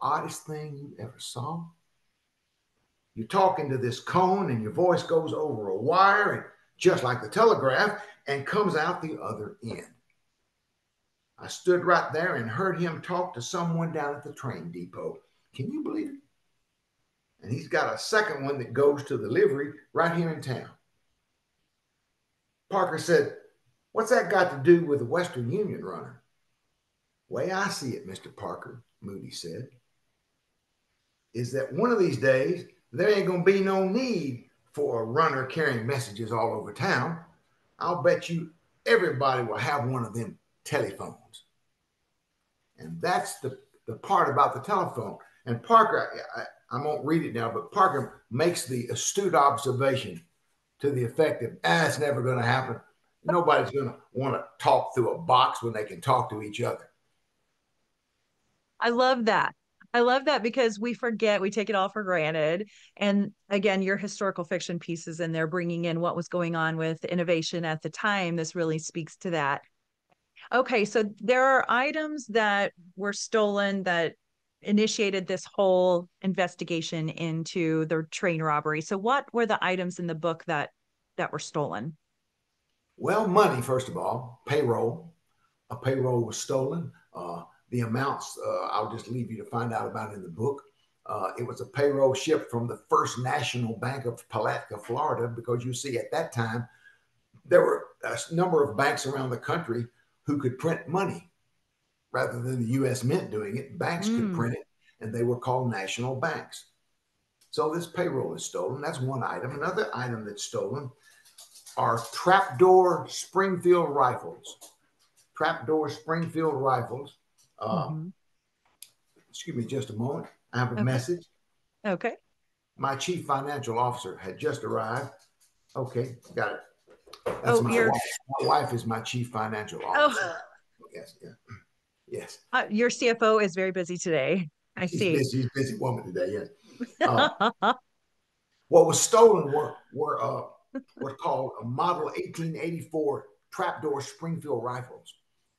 Oddest thing you ever saw? You talk into this cone, and your voice goes over a wire, and just like the telegraph, and comes out the other end. I stood right there and heard him talk to someone down at the train depot. Can you believe it? And he's got a second one that goes to the livery right here in town. Parker said, What's that got to do with the Western Union runner? Way I see it, Mr. Parker, Moody said, is that one of these days there ain't going to be no need for a runner carrying messages all over town. I'll bet you everybody will have one of them telephones. And that's the, the part about the telephone. And Parker, I, I, won't read it now, but Parker makes the astute observation to the effect that ah, it's never going to happen. Nobody's going to want to talk through a box when they can talk to each other. I love that. I love that because we forget, we take it all for granted. And again, your historical fiction pieces and they're bringing in what was going on with innovation at the time. This really speaks to that. Okay, so there are items that were stolen that initiated this whole investigation into the train robbery. So what were the items in the book that that were stolen? Well, money first of all, payroll. A payroll was stolen. Uh, the amounts uh, I'll just leave you to find out about in the book. Uh, it was a payroll ship from the First National Bank of Palatka, Florida, because you see, at that time, there were a number of banks around the country who could print money rather than the US Mint doing it. Banks mm. could print it, and they were called national banks. So this payroll is stolen. That's one item. Another item that's stolen are trapdoor Springfield rifles. Trapdoor Springfield rifles. Uh, mm-hmm. Excuse me just a moment. I have a okay. message. Okay. My chief financial officer had just arrived. Okay, got it. That's oh, my wife. My wife is my chief financial oh. officer. Oh. Yes, yeah. Yes. Uh, your CFO is very busy today. I she's see. Busy, she's busy woman today. Yes. Uh, what was stolen were were uh, what's called a model 1884 trapdoor Springfield rifles,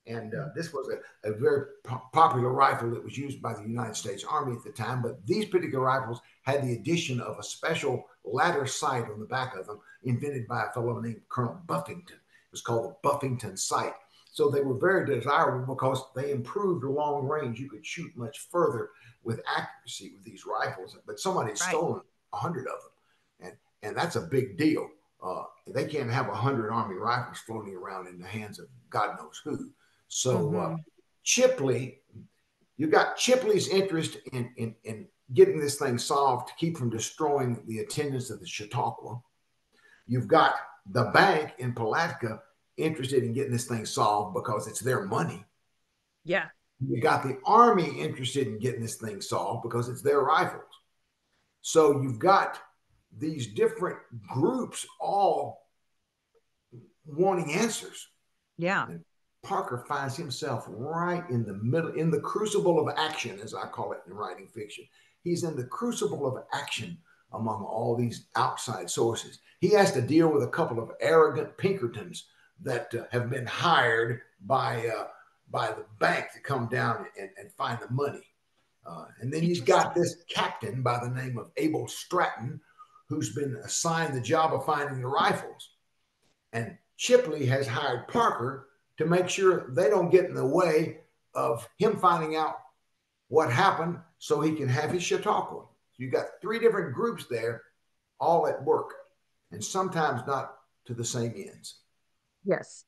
and uh, this was a, a very po- popular rifle that was used by the United States Army at the time. But these particular rifles had the addition of a special ladder sight on the back of them, invented by a fellow named Colonel Buffington. It was called the Buffington sight. So they were very desirable because they improved long range. You could shoot much further with accuracy with these rifles. But somebody right. stolen a hundred of them, and and that's a big deal. Uh, they can't have a hundred army rifles floating around in the hands of God knows who. So uh, mm-hmm. uh, Chipley, you got Chipley's interest in, in in getting this thing solved to keep from destroying the attendance of the Chautauqua. You've got the bank in Palatka interested in getting this thing solved because it's their money. Yeah. You got the army interested in getting this thing solved because it's their rifles. So you've got these different groups all wanting answers. Yeah. And Parker finds himself right in the middle, in the crucible of action, as I call it in writing fiction. he's in the crucible of action among all these outside sources. He has to deal with a couple of arrogant Pinkertons that uh, have been hired by uh, by the bank to come down and, and find the money. Uh, and then he's got this captain by the name of Abel Stratton, who's been assigned the job of finding the rifles. And Chipley has hired Parker to make sure they don't get in the way of him finding out what happened so he can have his Chautauqua. You got three different groups there, all at work, and sometimes not to the same ends. Yes.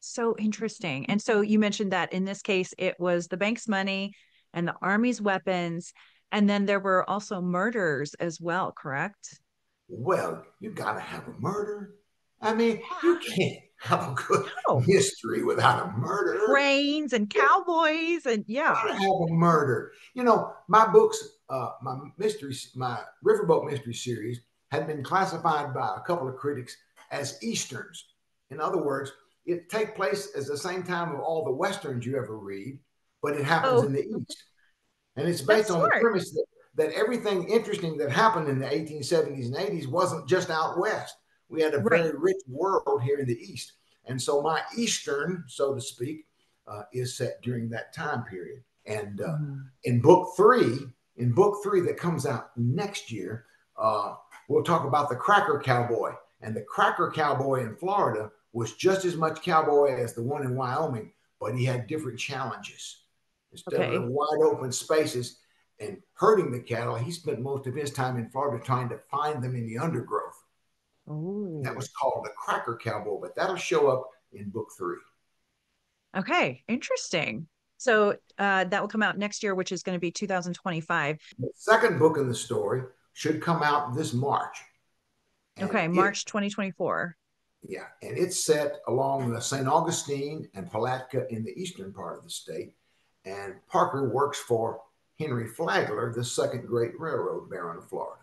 So interesting. And so you mentioned that in this case, it was the bank's money and the army's weapons. And then there were also murders as well, correct? Well, you got to have a murder. I mean, you can't have a good no. history without a murder. Trains and cowboys and yeah. have a murder. You know, my books, uh, my mysteries, my Riverboat mystery series had been classified by a couple of critics as Easterns. In other words, it take place at the same time of all the Westerns you ever read, but it happens oh. in the East. And it's based That's on smart. the premise that, that everything interesting that happened in the 1870s and 80s wasn't just out West we had a right. very rich world here in the East. And so my Eastern, so to speak, uh, is set during that time period. And uh, mm-hmm. in book three, in book three that comes out next year, uh, we'll talk about the Cracker Cowboy. And the Cracker Cowboy in Florida was just as much cowboy as the one in Wyoming, but he had different challenges. Instead okay. of wide open spaces and herding the cattle, he spent most of his time in Florida trying to find them in the undergrowth. Ooh. That was called the Cracker Cowboy, but that'll show up in book three. Okay, interesting. So uh, that will come out next year, which is going to be 2025. The second book in the story should come out this March. okay, it, March 2024. Yeah, and it's set along the St. Augustine and Palatka in the eastern part of the state. And Parker works for Henry Flagler, the second great railroad baron of Florida.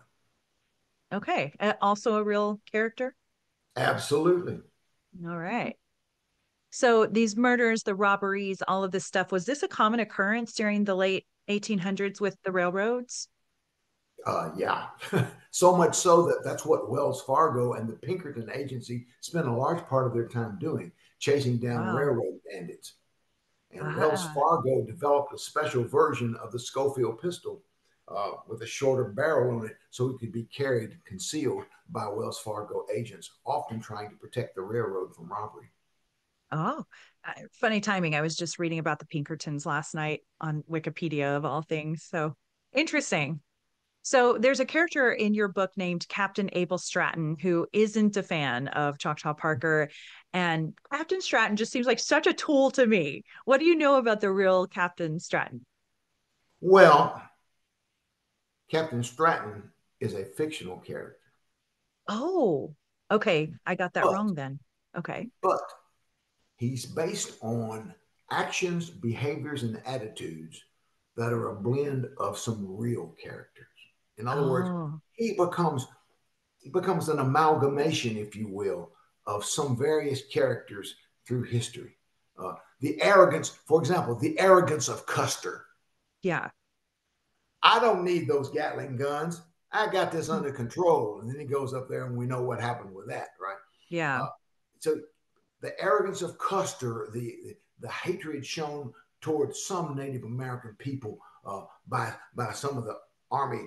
Okay. Uh, also a real character? Absolutely. All right. So these murders, the robberies, all of this stuff, was this a common occurrence during the late 1800s with the railroads? Uh, yeah, so much so that that's what Wells Fargo and the Pinkerton Agency spent a large part of their time doing, chasing down wow. railroad bandits. And uh-huh. Wells Fargo developed a special version of the Schofield pistol uh, with a shorter barrel on it so it could be carried concealed by Wells Fargo agents, often trying to protect the railroad from robbery. Oh, funny timing. I was just reading about the Pinkertons last night on Wikipedia of all things. So interesting. So there's a character in your book named Captain Abel Stratton who isn't a fan of Choctaw Parker. And Captain Stratton just seems like such a tool to me. What do you know about the real Captain Stratton? Well, Captain Stratton is a fictional character. Oh, okay. I got that but, wrong then. Okay. But he's based on actions, behaviors, and attitudes that are a blend of some real characters. In other oh. words, he becomes he becomes an amalgamation, if you will, of some various characters through history. Uh, the arrogance, for example, the arrogance of Custer. Yeah. I don't need those Gatling guns. I got this under control. And then he goes up there and we know what happened with that, right? Yeah. Uh, so the arrogance of Custer, the, the, the hatred shown towards some Native American people uh, by by some of the army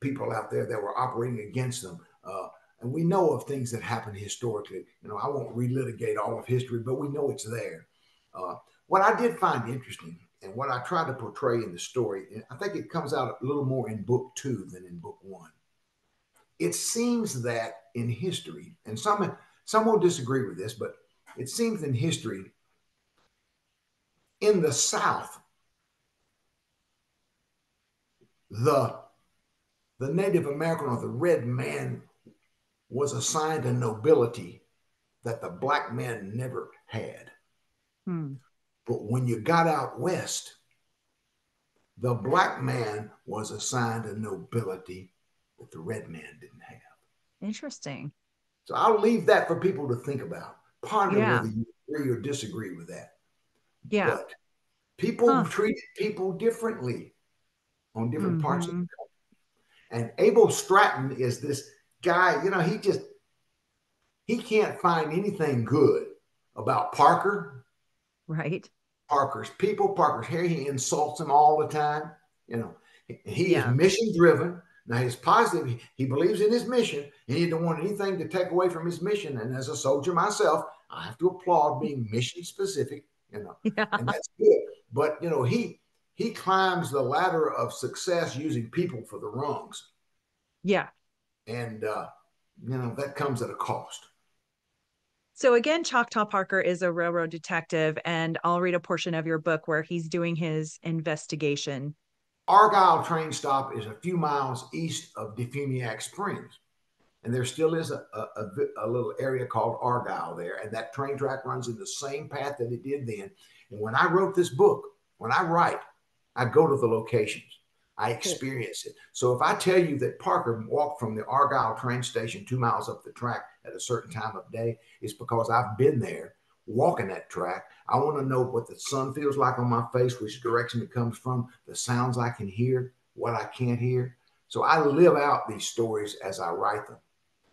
people out there that were operating against them. Uh, and we know of things that happened historically. You know, I won't relitigate all of history, but we know it's there. Uh, what I did find interesting and what I try to portray in the story, I think it comes out a little more in book two than in book one. It seems that in history, and some some will disagree with this, but it seems in history, in the South, the the Native American or the red man was assigned a nobility that the black man never had. Hmm. But when you got out west, the black man was assigned a nobility that the red man didn't have. Interesting. So I'll leave that for people to think about. Ponder yeah. whether you agree or disagree with that. Yeah. But people huh. treated people differently. on different mm-hmm. parts of the mm-hmm. country. And Abel Stratton is this guy, you know, he just he can't find anything good about Parker. Right. Parker's people, Parker's hair. He insults him all the time. You know, he yeah. is mission driven. Now he's positive. He believes in his mission, and he don't want anything to take away from his mission. And as a soldier myself, I have to applaud being mission specific. You know, yeah. and that's good. But you know, he he climbs the ladder of success using people for the rungs. Yeah, and uh, you know that comes at a cost. So again, Choctaw Parker is a railroad detective, and I'll read a portion of your book where he's doing his investigation. Argyle train stop is a few miles east of DeFuniak Springs. And there still is a, a, a, little area called Argyle there. And that train track runs in the same path that it did then. And when I wrote this book, when I write, I go to the locations. I experience it. So if I tell you that Parker walked from the Argyle train station two miles up the track at a certain time of day, it's because I've been there walking that track. I want to know what the sun feels like on my face, which direction it comes from, the sounds I can hear, what I can't hear. So I live out these stories as I write them.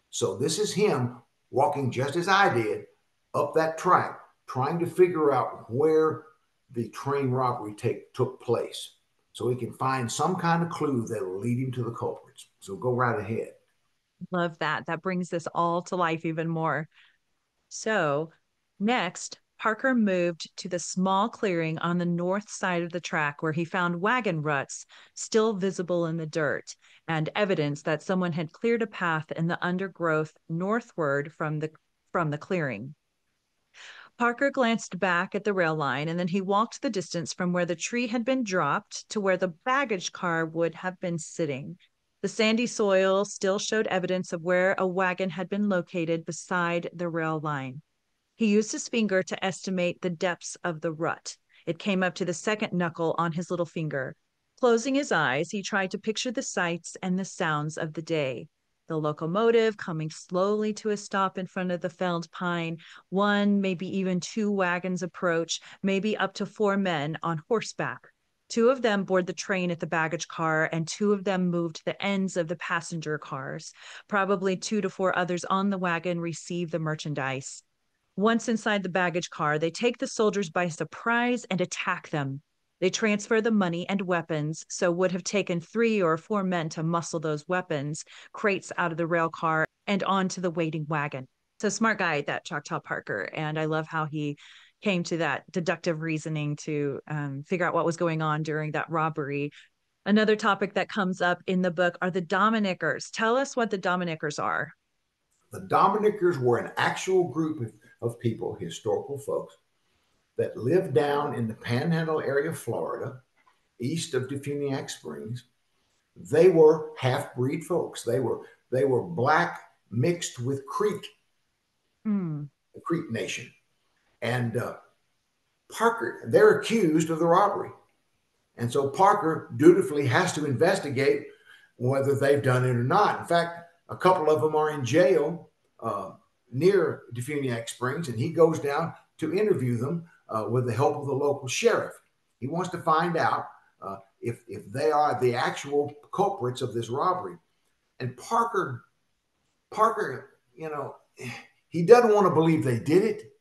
So this is him walking just as I did up that track, trying to figure out where the train robbery take, took place so he can find some kind of clue that'll lead him to the culprits. So go right ahead. Love that. That brings this all to life even more. So, next, Parker moved to the small clearing on the north side of the track where he found wagon ruts still visible in the dirt and evidence that someone had cleared a path in the undergrowth northward from the from the clearing. Parker glanced back at the rail line and then he walked the distance from where the tree had been dropped to where the baggage car would have been sitting. The sandy soil still showed evidence of where a wagon had been located beside the rail line. He used his finger to estimate the depths of the rut. It came up to the second knuckle on his little finger. Closing his eyes, he tried to picture the sights and the sounds of the day the locomotive coming slowly to a stop in front of the felled pine. One, maybe even two wagons approach, maybe up to four men on horseback. Two of them board the train at the baggage car, and two of them move to the ends of the passenger cars. Probably two to four others on the wagon receive the merchandise. Once inside the baggage car, they take the soldiers by surprise and attack them. They transfer the money and weapons, so would have taken three or four men to muscle those weapons, crates out of the rail car and onto the waiting wagon. So smart guy, that Choctaw Parker. And I love how he came to that deductive reasoning to um, figure out what was going on during that robbery. Another topic that comes up in the book are the Dominickers. Tell us what the Dominickers are. The Dominickers were an actual group of, of people, historical folks, that lived down in the panhandle area of Florida, east of DeFuniak Springs. They were half breed folks. They were they were black mixed with Creek, mm. the Creek Nation, and uh, Parker. They're accused of the robbery, and so Parker dutifully has to investigate whether they've done it or not. In fact, a couple of them are in jail uh, near DeFuniak Springs, and he goes down to interview them uh, with the help of the local sheriff. He wants to find out uh, if, if they are the actual culprits of this robbery. And Parker, Parker, you know, he doesn't want to believe they did it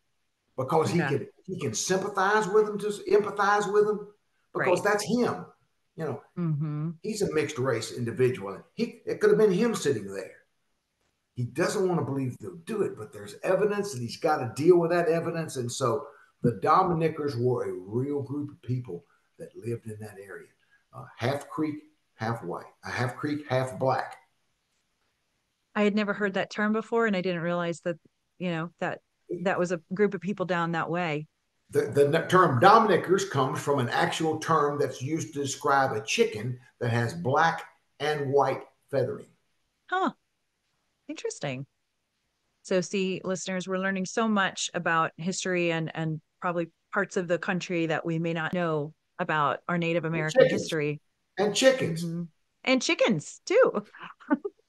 because he can he can sympathize with them, just empathize with them because right. that's him. You know, mm-hmm. he's a mixed race individual. He it could have been him sitting there. He doesn't want to believe they'll do it, but there's evidence, and he's got to deal with that evidence. And so the Dominickers were a real group of people that lived in that area. Uh, half Creek, half white, uh, half Creek, half black. I had never heard that term before, and I didn't realize that you know that that was a group of people down that way. The, the term Dominickers comes from an actual term that's used to describe a chicken that has black and white feathering. Huh. Interesting. So, see, listeners, we're learning so much about history and and probably parts of the country that we may not know about our Native American and history. And chickens. Mm-hmm. And chickens too.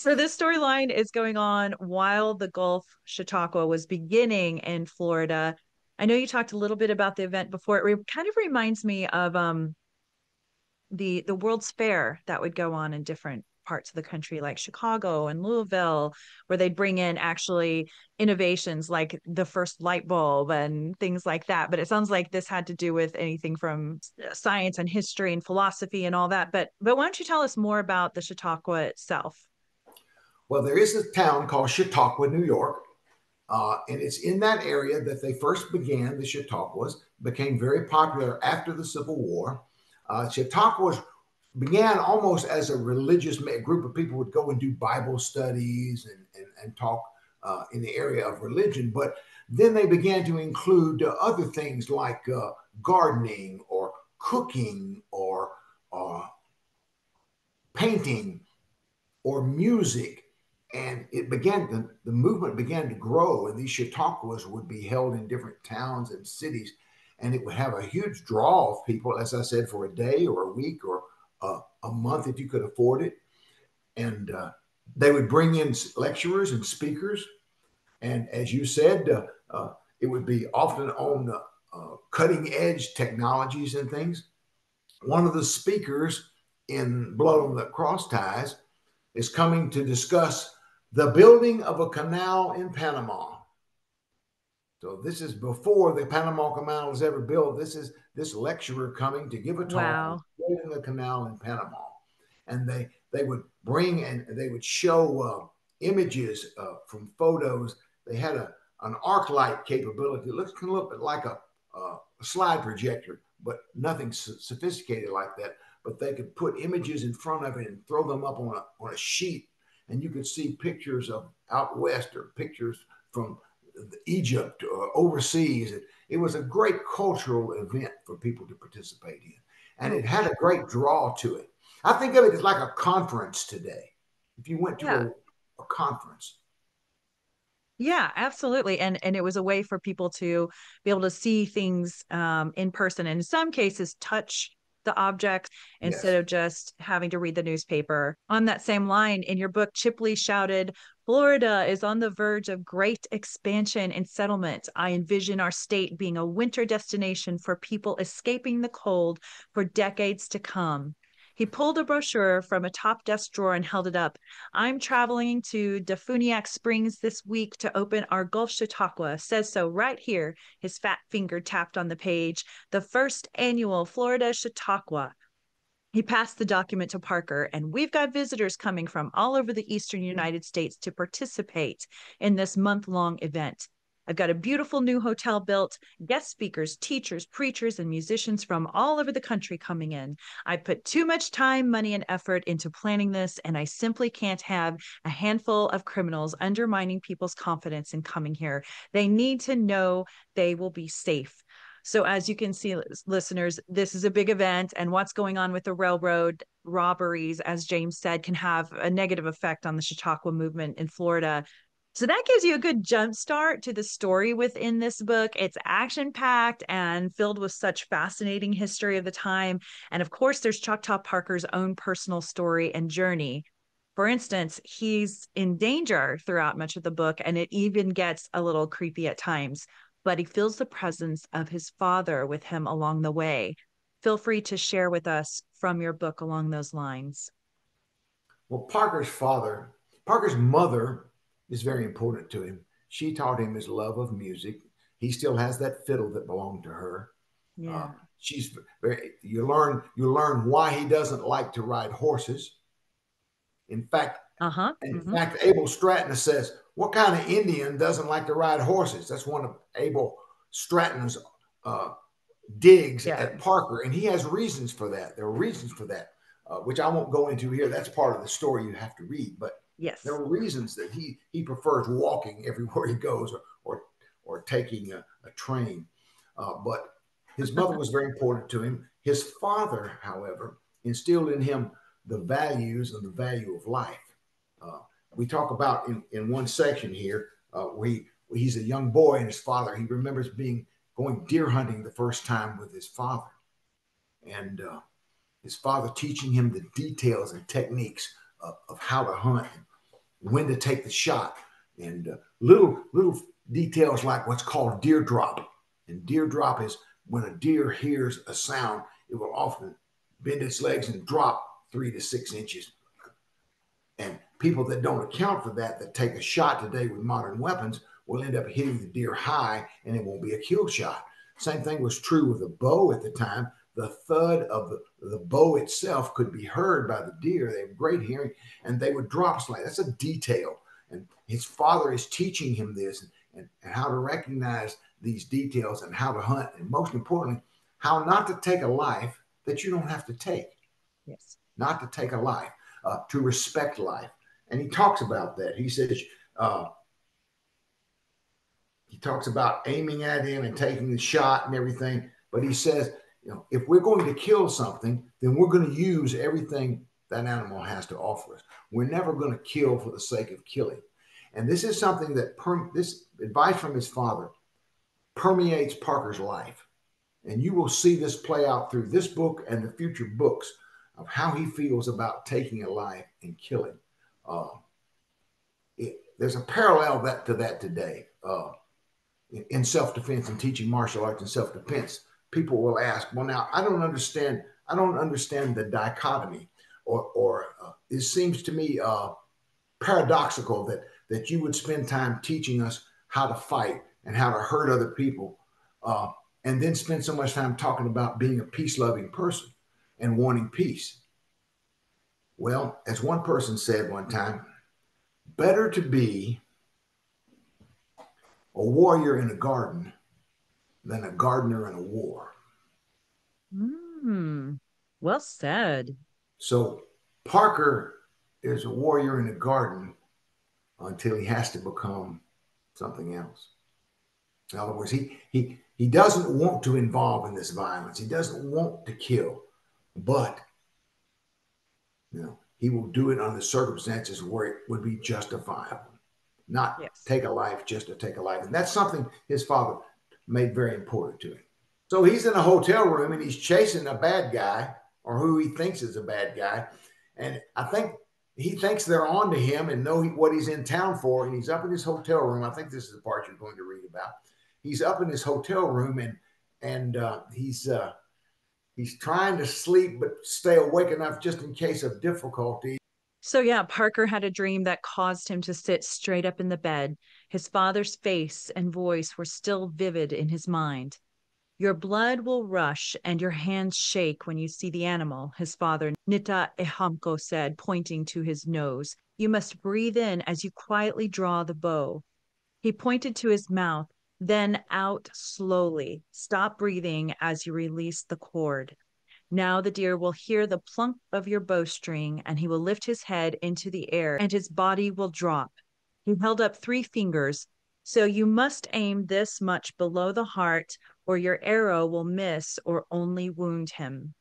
so this storyline is going on while the Gulf Chautauqua was beginning in Florida. I know you talked a little bit about the event before. It re- kind of reminds me of um the the World's Fair that would go on in different parts of the country like Chicago and Louisville where they'd bring in actually innovations like the first light bulb and things like that but it sounds like this had to do with anything from science and history and philosophy and all that but but why don't you tell us more about the Chautauqua itself well there is a town called Chautauqua New York uh, and it's in that area that they first began the Chautauquas became very popular after the Civil War uh, Chautauquas began almost as a religious group of people would go and do Bible studies and, and, and talk uh, in the area of religion. But then they began to include uh, other things like uh, gardening or cooking or uh, painting or music. And it began, the, the movement began to grow, and these Chautauquas would be held in different towns and cities. And it would have a huge draw of people, as I said, for a day or a week or uh, a month if you could afford it. And uh, they would bring in lecturers and speakers. And as you said, uh, uh it would be often on uh, cutting edge technologies and things. One of the speakers in Blood on the Crossties is coming to discuss the building of a canal in Panama. So this is before the Panama Canal was ever built. This is this lecturer coming to give a talk wow. on the canal in Panama, and they they would bring and they would show uh, images uh, from photos. They had a an arc light capability. It looks can look like a, a slide projector, but nothing sophisticated like that. But they could put images in front of it and throw them up on a on a sheet, and you could see pictures of out west or pictures from Egypt or overseas. It, it was a great cultural event for people to participate in, and it had a great draw to it. I think of it as like a conference today. If you went to yeah. a, a conference. Yeah, absolutely. And and it was a way for people to be able to see things um, in person and in some cases touch the objects instead yes. of just having to read the newspaper. On that same line, in your book, Chipley shouted, Florida is on the verge of great expansion and settlement. I envision our state being a winter destination for people escaping the cold for decades to come. He pulled a brochure from a top desk drawer and held it up. I'm traveling to DeFuniak Springs this week to open our Gulf Chautauqua. Says so right here. His fat finger tapped on the page. The first annual Florida Chautauqua. He passed the document to Parker, and we've got visitors coming from all over the eastern United States to participate in this month long event. I've got a beautiful new hotel built, guest speakers, teachers, preachers, and musicians from all over the country coming in. I put too much time, money, and effort into planning this, and I simply can't have a handful of criminals undermining people's confidence in coming here. They need to know they will be safe. So, as you can see, listeners, this is a big event, and what's going on with the railroad robberies, as James said, can have a negative effect on the Chautauqua movement in Florida. So that gives you a good jump start to the story within this book. It's action packed and filled with such fascinating history of the time. And of course, there's Choctaw Parker's own personal story and journey. For instance, he's in danger throughout much of the book, and it even gets a little creepy at times, but he feels the presence of his father with him along the way. Feel free to share with us from your book along those lines. Well, Parker's father, Parker's mother is very important to him. She taught him his love of music. He still has that fiddle that belonged to her. Yeah. Uh, she's very you learn you learn why he doesn't like to ride horses. In fact, uh-huh. in mm-hmm. fact, Abel Stratton says, "What kind of Indian doesn't like to ride horses?" That's one of Abel Stratton's uh, digs yeah. at Parker, and he has reasons for that. There are reasons for that, uh, which I won't go into here. That's part of the story you have to read. But Yes. There are reasons that he he prefers walking everywhere he goes or or, or taking a, a train. Uh, but his mother was very important to him. His father, however, instilled in him the values and the value of life. Uh, we talk about in, in one section here uh, he's a young boy and his father, he remembers being going deer hunting the first time with his father. And uh, his father teaching him the details and techniques of, of how to hunt when to take the shot, and uh, little little details like what's called deer drop. And deer drop is when a deer hears a sound, it will often bend its legs and drop three to six inches. And people that don't account for that, that take a shot today with modern weapons, will end up hitting the deer high and it won't be a kill shot. Same thing was true with a bow at the time. The thud of the, the bow itself could be heard by the deer. They have great hearing and they would drop slightly. That's a detail. And his father is teaching him this and, and how to recognize these details and how to hunt. And most importantly, how not to take a life that you don't have to take. Yes. Not to take a life, uh, to respect life. And he talks about that. He says, uh, he talks about aiming at him and taking the shot and everything. But he says, you know, if we're going to kill something, then we're going to use everything that animal has to offer us. We're never going to kill for the sake of killing. And this is something that per- this advice from his father permeates Parker's life. And you will see this play out through this book and the future books of how he feels about taking a life and killing. Uh, it, there's a parallel that to that today. Uh, in self-defense and teaching martial arts and self-defense people will ask well now i don't understand i don't understand the dichotomy or or uh, it seems to me uh, paradoxical that that you would spend time teaching us how to fight and how to hurt other people uh, and then spend so much time talking about being a peace-loving person and wanting peace. Well as one person said one time better to be a warrior in a garden than a gardener in a war. Mm, well said. So Parker is a warrior in a garden until he has to become something else. In other words, he he he doesn't want to involve in this violence. He doesn't want to kill, but you know, he will do it under circumstances where it would be justifiable not yes. take a life just to take a life. And that's something his father made very important to him. So he's in a hotel room and he's chasing a bad guy or who he thinks is a bad guy. And I think he thinks they're on to him and know what he's in town for. And he's up in his hotel room. I think this is the part you're going to read about. He's up in his hotel room and and uh, he's uh, he's trying to sleep but stay awake enough just in case of difficulty. So, yeah, Parker had a dream that caused him to sit straight up in the bed. His father's face and voice were still vivid in his mind. Your blood will rush and your hands shake when you see the animal, his father, Nita Ehamko, said, pointing to his nose. You must breathe in as you quietly draw the bow. He pointed to his mouth, then out slowly. Stop breathing as you release the cord. Now the deer will hear the plunk of your bowstring, and he will lift his head into the air, and his body will drop. He held up three fingers. So you must aim this much below the heart, or your arrow will miss or only wound him.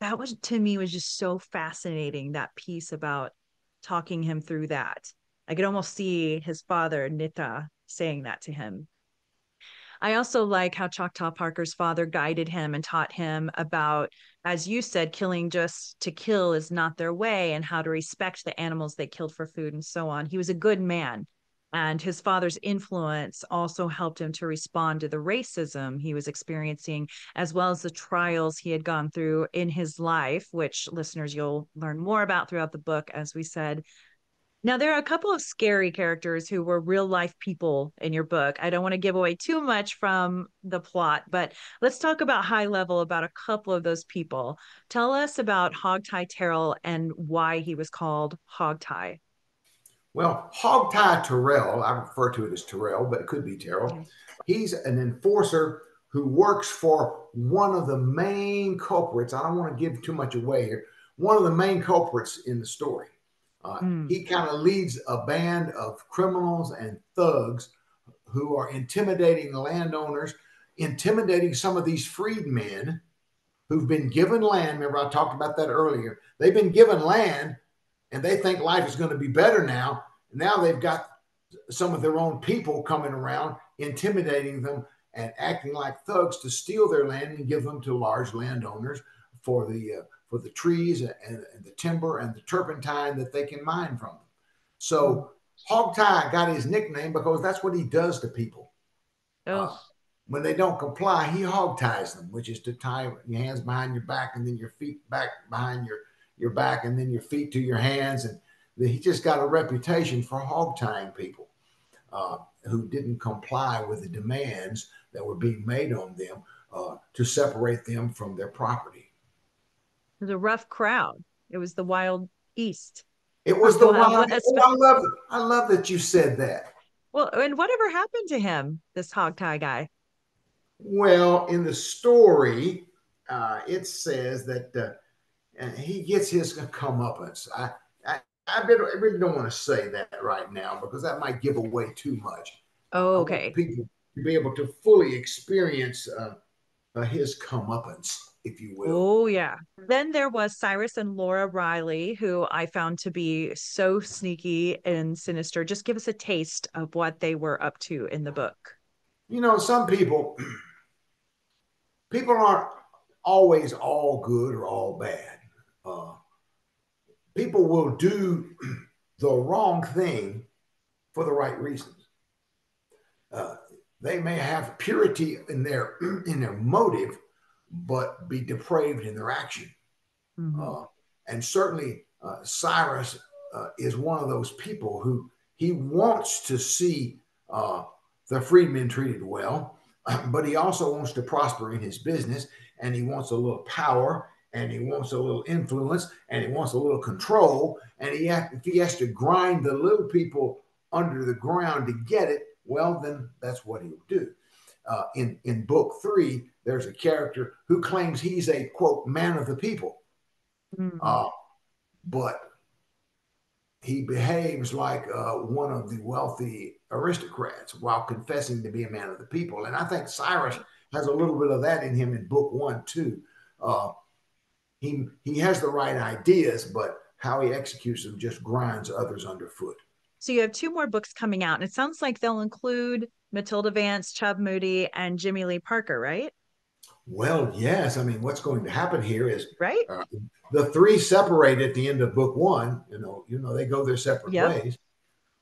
That was to me was just so fascinating, that piece about talking him through that. I could almost see his father, Nita, saying that to him. I also like how Choctaw Parker's father guided him and taught him about, as you said, killing just to kill is not their way and how to respect the animals they killed for food and so on. He was a good man. And his father's influence also helped him to respond to the racism he was experiencing, as well as the trials he had gone through in his life, which listeners you'll learn more about throughout the book, as we said. Now, there are a couple of scary characters who were real life people in your book. I don't want to give away too much from the plot, but let's talk about high level about a couple of those people. Tell us about Hogtie Terrell and why he was called Hogtie. Well, Hogtie Terrell, I refer to it as Terrell, but it could be Terrell. Okay. He's an enforcer who works for one of the main culprits. I don't want to give too much away here. One of the main culprits in the story. Uh, mm. He kind of leads a band of criminals and thugs who are intimidating landowners, intimidating some of these freedmen who've been given land. Remember, I talked about that earlier. They've been given land and they think life is going to be better now. Now they've got some of their own people coming around, intimidating them and acting like thugs to steal their land and give them to large landowners for the uh, for the trees and, and, the timber and the turpentine that they can mine from them. So Hog Tie got his nickname because that's what he does to people. Oh. Uh, when they don't comply, he hog ties them, which is to tie your hands behind your back and then your feet back behind your your back and then your feet to your hands. And he just got a reputation for hog tying people uh, who didn't comply with the demands that were being made on them uh, to separate them from their property. It was a rough crowd. It was the Wild East. It was the Wild. Oh, I love. I love that you said that. Well, and whatever happened to him, this hog tie guy? Well, in the story, uh, it says that uh, he gets his comeuppance. I, I, I really don't want to say that right now because that might give away too much. Oh, okay. people to be able to fully experience uh, uh, his comeuppance, if you will. Oh, yeah. Then there was Cyrus and Laura Riley, who I found to be so sneaky and sinister. Just give us a taste of what they were up to in the book. You know, some people people aren't always all good or all bad. Uh, people will do the wrong thing for the right reasons. Uh, they may have purity in their in their motive, but be depraved in their action. Mm-hmm. Uh, and certainly, uh, Cyrus uh, is one of those people who he wants to see uh, the freedmen treated well, but he also wants to prosper in his business and he wants a little power and he wants a little influence and he wants a little control and he if he has to grind the little people under the ground to get it well then that's what he'll do uh, in in book three there's a character who claims he's a quote man of the people mm-hmm. uh, but he behaves like uh, one of the wealthy aristocrats while confessing to be a man of the people. And I think Cyrus has a little bit of that in him in book one, too. Uh, he, he has the right ideas, but how he executes them just grinds others underfoot. So you have two more books coming out, and it sounds like they'll include Matilda Vance, Chub Moody, and Jimmy Lee Parker, right? Well, yes. I mean, what's going to happen here is right. Uh, the three separate at the end of book one. You know, you know they go their separate yep. ways.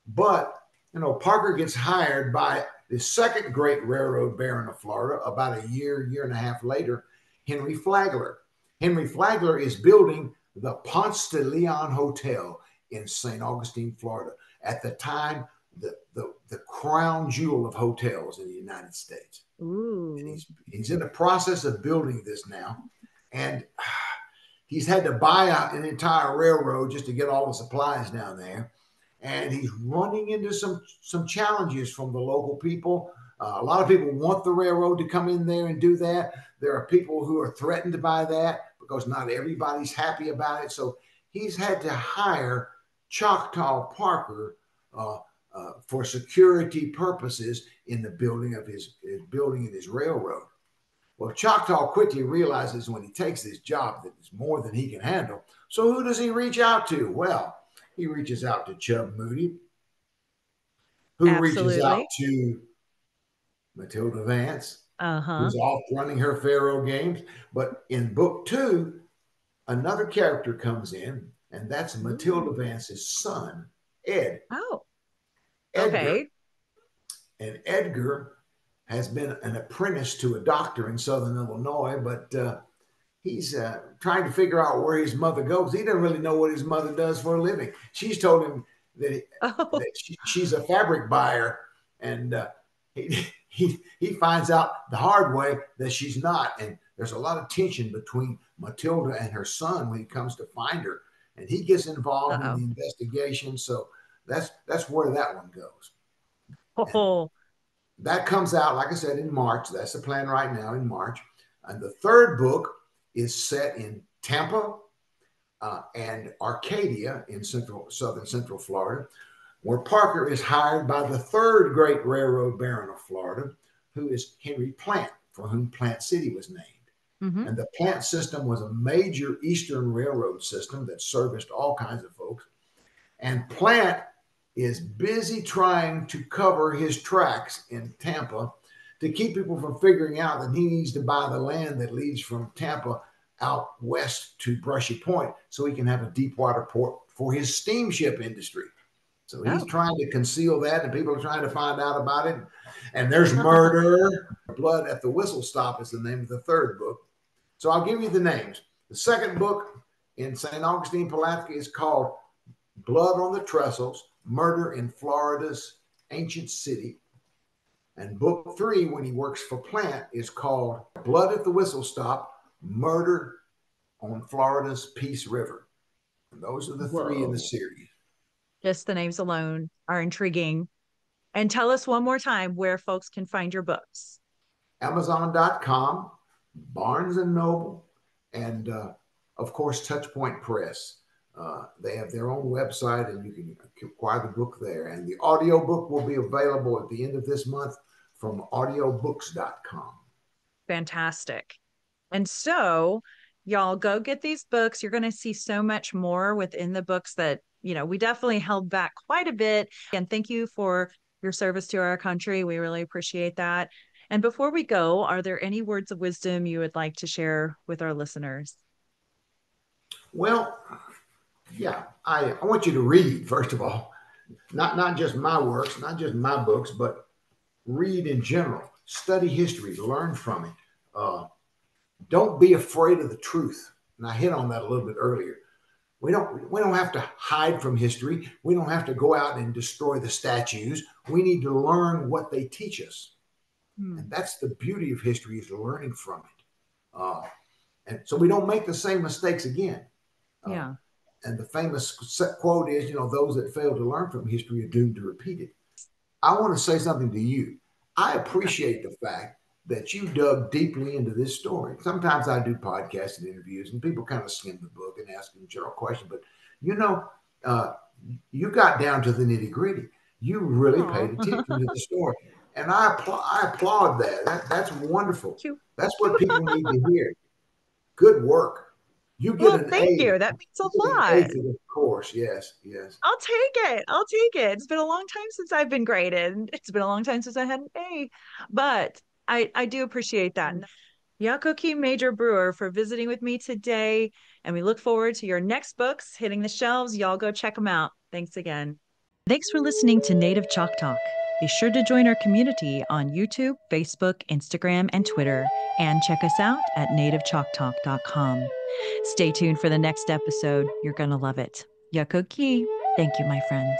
But you know, Parker gets hired by the second great railroad baron of Florida about a year, year and a half later, Henry Flagler. Henry Flagler is building the Ponce de Leon Hotel in St. Augustine, Florida. At the time, the, the, the crown jewel of hotels in the United States. Ooh. And he's, he's in the process of building this now. And he's had to buy out an entire railroad just to get all the supplies down there. And he's running into some, some challenges from the local people. Uh, a lot of people want the railroad to come in there and do that. There are people who are threatened by that because not everybody's happy about it. So he's had to hire Choctaw Parker uh, uh, for security purposes in the building of his, his building in his railroad. Well, Choctaw quickly realizes when he takes this job that it's more than he can handle. So who does he reach out to? Well, he reaches out to Chub Moody, who Absolutely. reaches out to Matilda Vance, uh-huh. who's off running her Faro games. But in book two, another character comes in, and that's Matilda Vance's son, Ed. Oh. Edgar. Okay. And Edgar has been an apprentice to a doctor in Southern Illinois, but uh, he's uh, trying to figure out where his mother goes. He doesn't really know what his mother does for a living. She's told him that, oh. that she, she's a fabric buyer, and uh, he, he he finds out the hard way that she's not. And there's a lot of tension between Matilda and her son when he comes to find her, and he gets involved Uh-oh. in the investigation. So that's that's where that one goes. Oh. that comes out, like I said, in March. That's the plan right now in March. And the third book is set in Tampa uh, and Arcadia in central southern central Florida, where Parker is hired by the third great railroad baron of Florida, who is Henry Plant, for whom Plant City was named. Mm-hmm. And the Plant system was a major Eastern railroad system that serviced all kinds of folks. And Plant is busy trying to cover his tracks in Tampa to keep people from figuring out that he needs to buy the land that leads from Tampa out west to Brushy Point so he can have a deep water port for his steamship industry. So he's oh. trying to conceal that, and people are trying to find out about it. And there's murder. Blood at the Whistle Stop is the name of the third book. So I'll give you the names. The second book in St. Augustine Pulaski is called Blood on the Trestles Murder in Florida's Ancient City. And book three, when he works for Plant, is called Blood at the Whistle Stop Murder on Florida's Peace River. And those are the Whoa. three in the series. Just the names alone are intriguing. And tell us one more time where folks can find your books. Amazon.com, Barnes and Noble, and uh, of course, Touchpoint Press. Uh, they have their own website and you can acquire the book there. And the audio book will be available at the end of this month from audiobooks.com. Fantastic. And so, y'all go get these books. You're going to see so much more within the books that, you know, we definitely held back quite a bit. And thank you for your service to our country. We really appreciate that. And before we go, are there any words of wisdom you would like to share with our listeners? Well, yeah, I, I want you to read, first of all, not, not just my works, not just my books, but read in general, study history, learn from it. Uh, don't be afraid of the truth. And I hit on that a little bit earlier. We don't we don't have to hide from history. We don't have to go out and destroy the statues. We need to learn what they teach us. Hmm. And that's the beauty of history is learning from it. Uh, and so we don't make the same mistakes again. Uh, yeah. And the famous quote is, you know, those that fail to learn from history are doomed to repeat it. I want to say something to you. I appreciate the fact that you dug deeply into this story. Sometimes I do podcasts and interviews, and people kind of skim the book and ask them general questions. But you know, uh, you got down to the nitty gritty. You really Aww. paid attention to the story, and I, apl- I applaud that. that. That's wonderful. That's what people need to hear. Good work. You get well, an thank a. you. That means a lot. A of course, yes, yes. I'll take it. I'll take it. It's been a long time since I've been graded. It's been a long time since I had an A, but I I do appreciate that. Mm. Yakoke Major Brewer for visiting with me today, and we look forward to your next books hitting the shelves. Y'all go check them out. Thanks again. Thanks for listening to Native ChocTalk. Be sure to join our community on YouTube, Facebook, Instagram, and Twitter, and check us out at nativechoctalk.com. Stay tuned for the next episode. You're going to love it. Yakoke. Thank you, my friends.